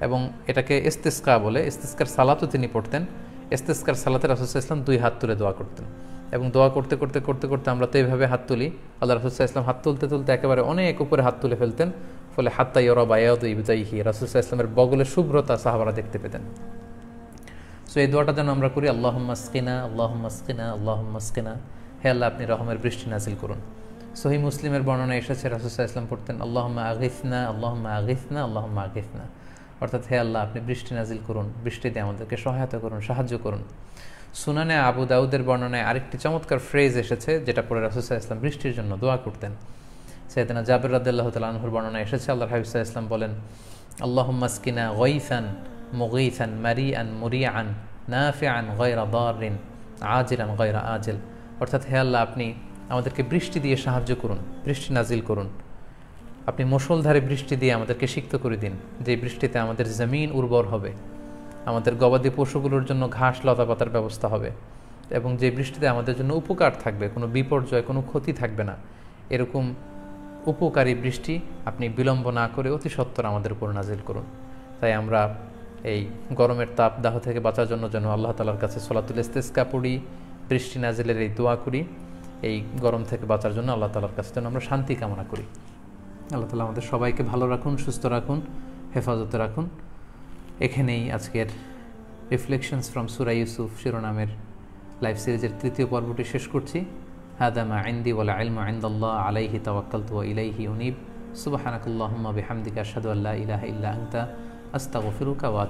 এবং এটাকে ইস্তেস্কা বলে, ইস্তেস্কার সালাতও তিনি পড়তেন। ইস্তেস্কার সালাতে রাসুলসাহ ইসলাম দুই হাত তুলে দোয়া করতেন। এবং দোয়া করতে করতে করতে করতে আমরা তো এইভাবে হাত তুলি। আল্লাহ রাসুলসাহ ইসলাম হাত তুলতে তুলতে একেবারে অনেক উপরে হাত তুলে ফেলতেন। ফলে হাত্তা ইয়রা বায়াদ ইবজাইহি রাসুলসাহ ইসলামের বগলের শুভ্রতা সাহাবারা দেখতে পেতেন। সো এই দোয়াটা যেন আমরা করি আল্লাহ মাস্কিনা আল্লাহ মাস্কিনা আল্লাহ মাস্কিনা হে আল্লাহ, আপনি রহমের বৃষ্টি নাজিল করুন। সহি মুসলিমের বর্ণনা এসেছে রাসুসাহ ইসলাম পড়তেন আল্লাহ আগিফনা আল্লাহ আগিফনা আল্লাহ আগিফনা অর্থাৎ হে আল্লাহ, আপনি বৃষ্টি নাজিল করুন, বৃষ্টিতে আমাদেরকে সহায়তা করুন, সাহায্য করুন। সুনানে আবু দাউদের বর্ণনায় আরেকটি চমৎকার ফ্রেজ এসেছে, যেটা পরে রাসুসাহ ইসলাম বৃষ্টির জন্য দোয়া করতেন। সৈয়দনা জাবির রাদিল্লাহ তালাহুর বর্ণনা এসেছে আল্লাহ হাবিবসাহ ইসলাম বলেন আল্লাহ মাস্কিনা গইফান, মুগিফান মারিয়ান মুরিয়ান আন গয়রা দারিন আজিরান গয়রা আজেল। অর্থাৎ হে আল্লাহ, আপনি আমাদেরকে বৃষ্টি দিয়ে সাহায্য করুন, বৃষ্টি নাজিল করুন। আপনি মুষলধারে বৃষ্টি দিয়ে আমাদেরকে সিক্ত করে দিন। যে বৃষ্টিতে আমাদের জমিন উর্বর হবে। আমাদের গবাদি পশুগুলোর জন্য ঘাস, লতা পাতার ব্যবস্থা হবে। এবং যে বৃষ্টিতে আমাদের জন্য উপকার থাকবে, কোনো বিপর্যয়, কোনো ক্ষতি থাকবে না। এরকম উপকারী বৃষ্টি আপনি বিলম্ব না করে অতি সত্বর আমাদের উপর নাজিল করুন। তাই আমরা এই গরমের তাপ দাহ থেকে বাঁচার জন্য যেন আল্লাহ তালার কাছে সলাতুল ইস্তেস্কা পড়ি, বৃষ্টি নাজিলের এই দোয়া করি, এই গরম থেকে বাঁচার জন্য আল্লাহ তালার কাছে যেন আমরা শান্তি কামনা করি। আল্লাহ তালা আমাদের সবাইকে ভালো রাখুন, সুস্থ রাখুন, হেফাজতে রাখুন। এখানেই আজকের রিফ্লেকশনস ফ্রম সুরা ইউসুফ শিরোনামের লাইভ সিরিজের তৃতীয় পর্বটি শেষ করছি। হাদামা আইন্দি ওয়ালা আলমা আইন্দাল্লাহ আলাইহি তাওয়াক্কালতু ওয়া ইলাইহি উনিব সুবহানাকাল্লাহুম্মা বিহামদিকা আশহাদু আল্লা ইলাহা ইল্লা আনতা। আস্তাগফিরুকা ওয়া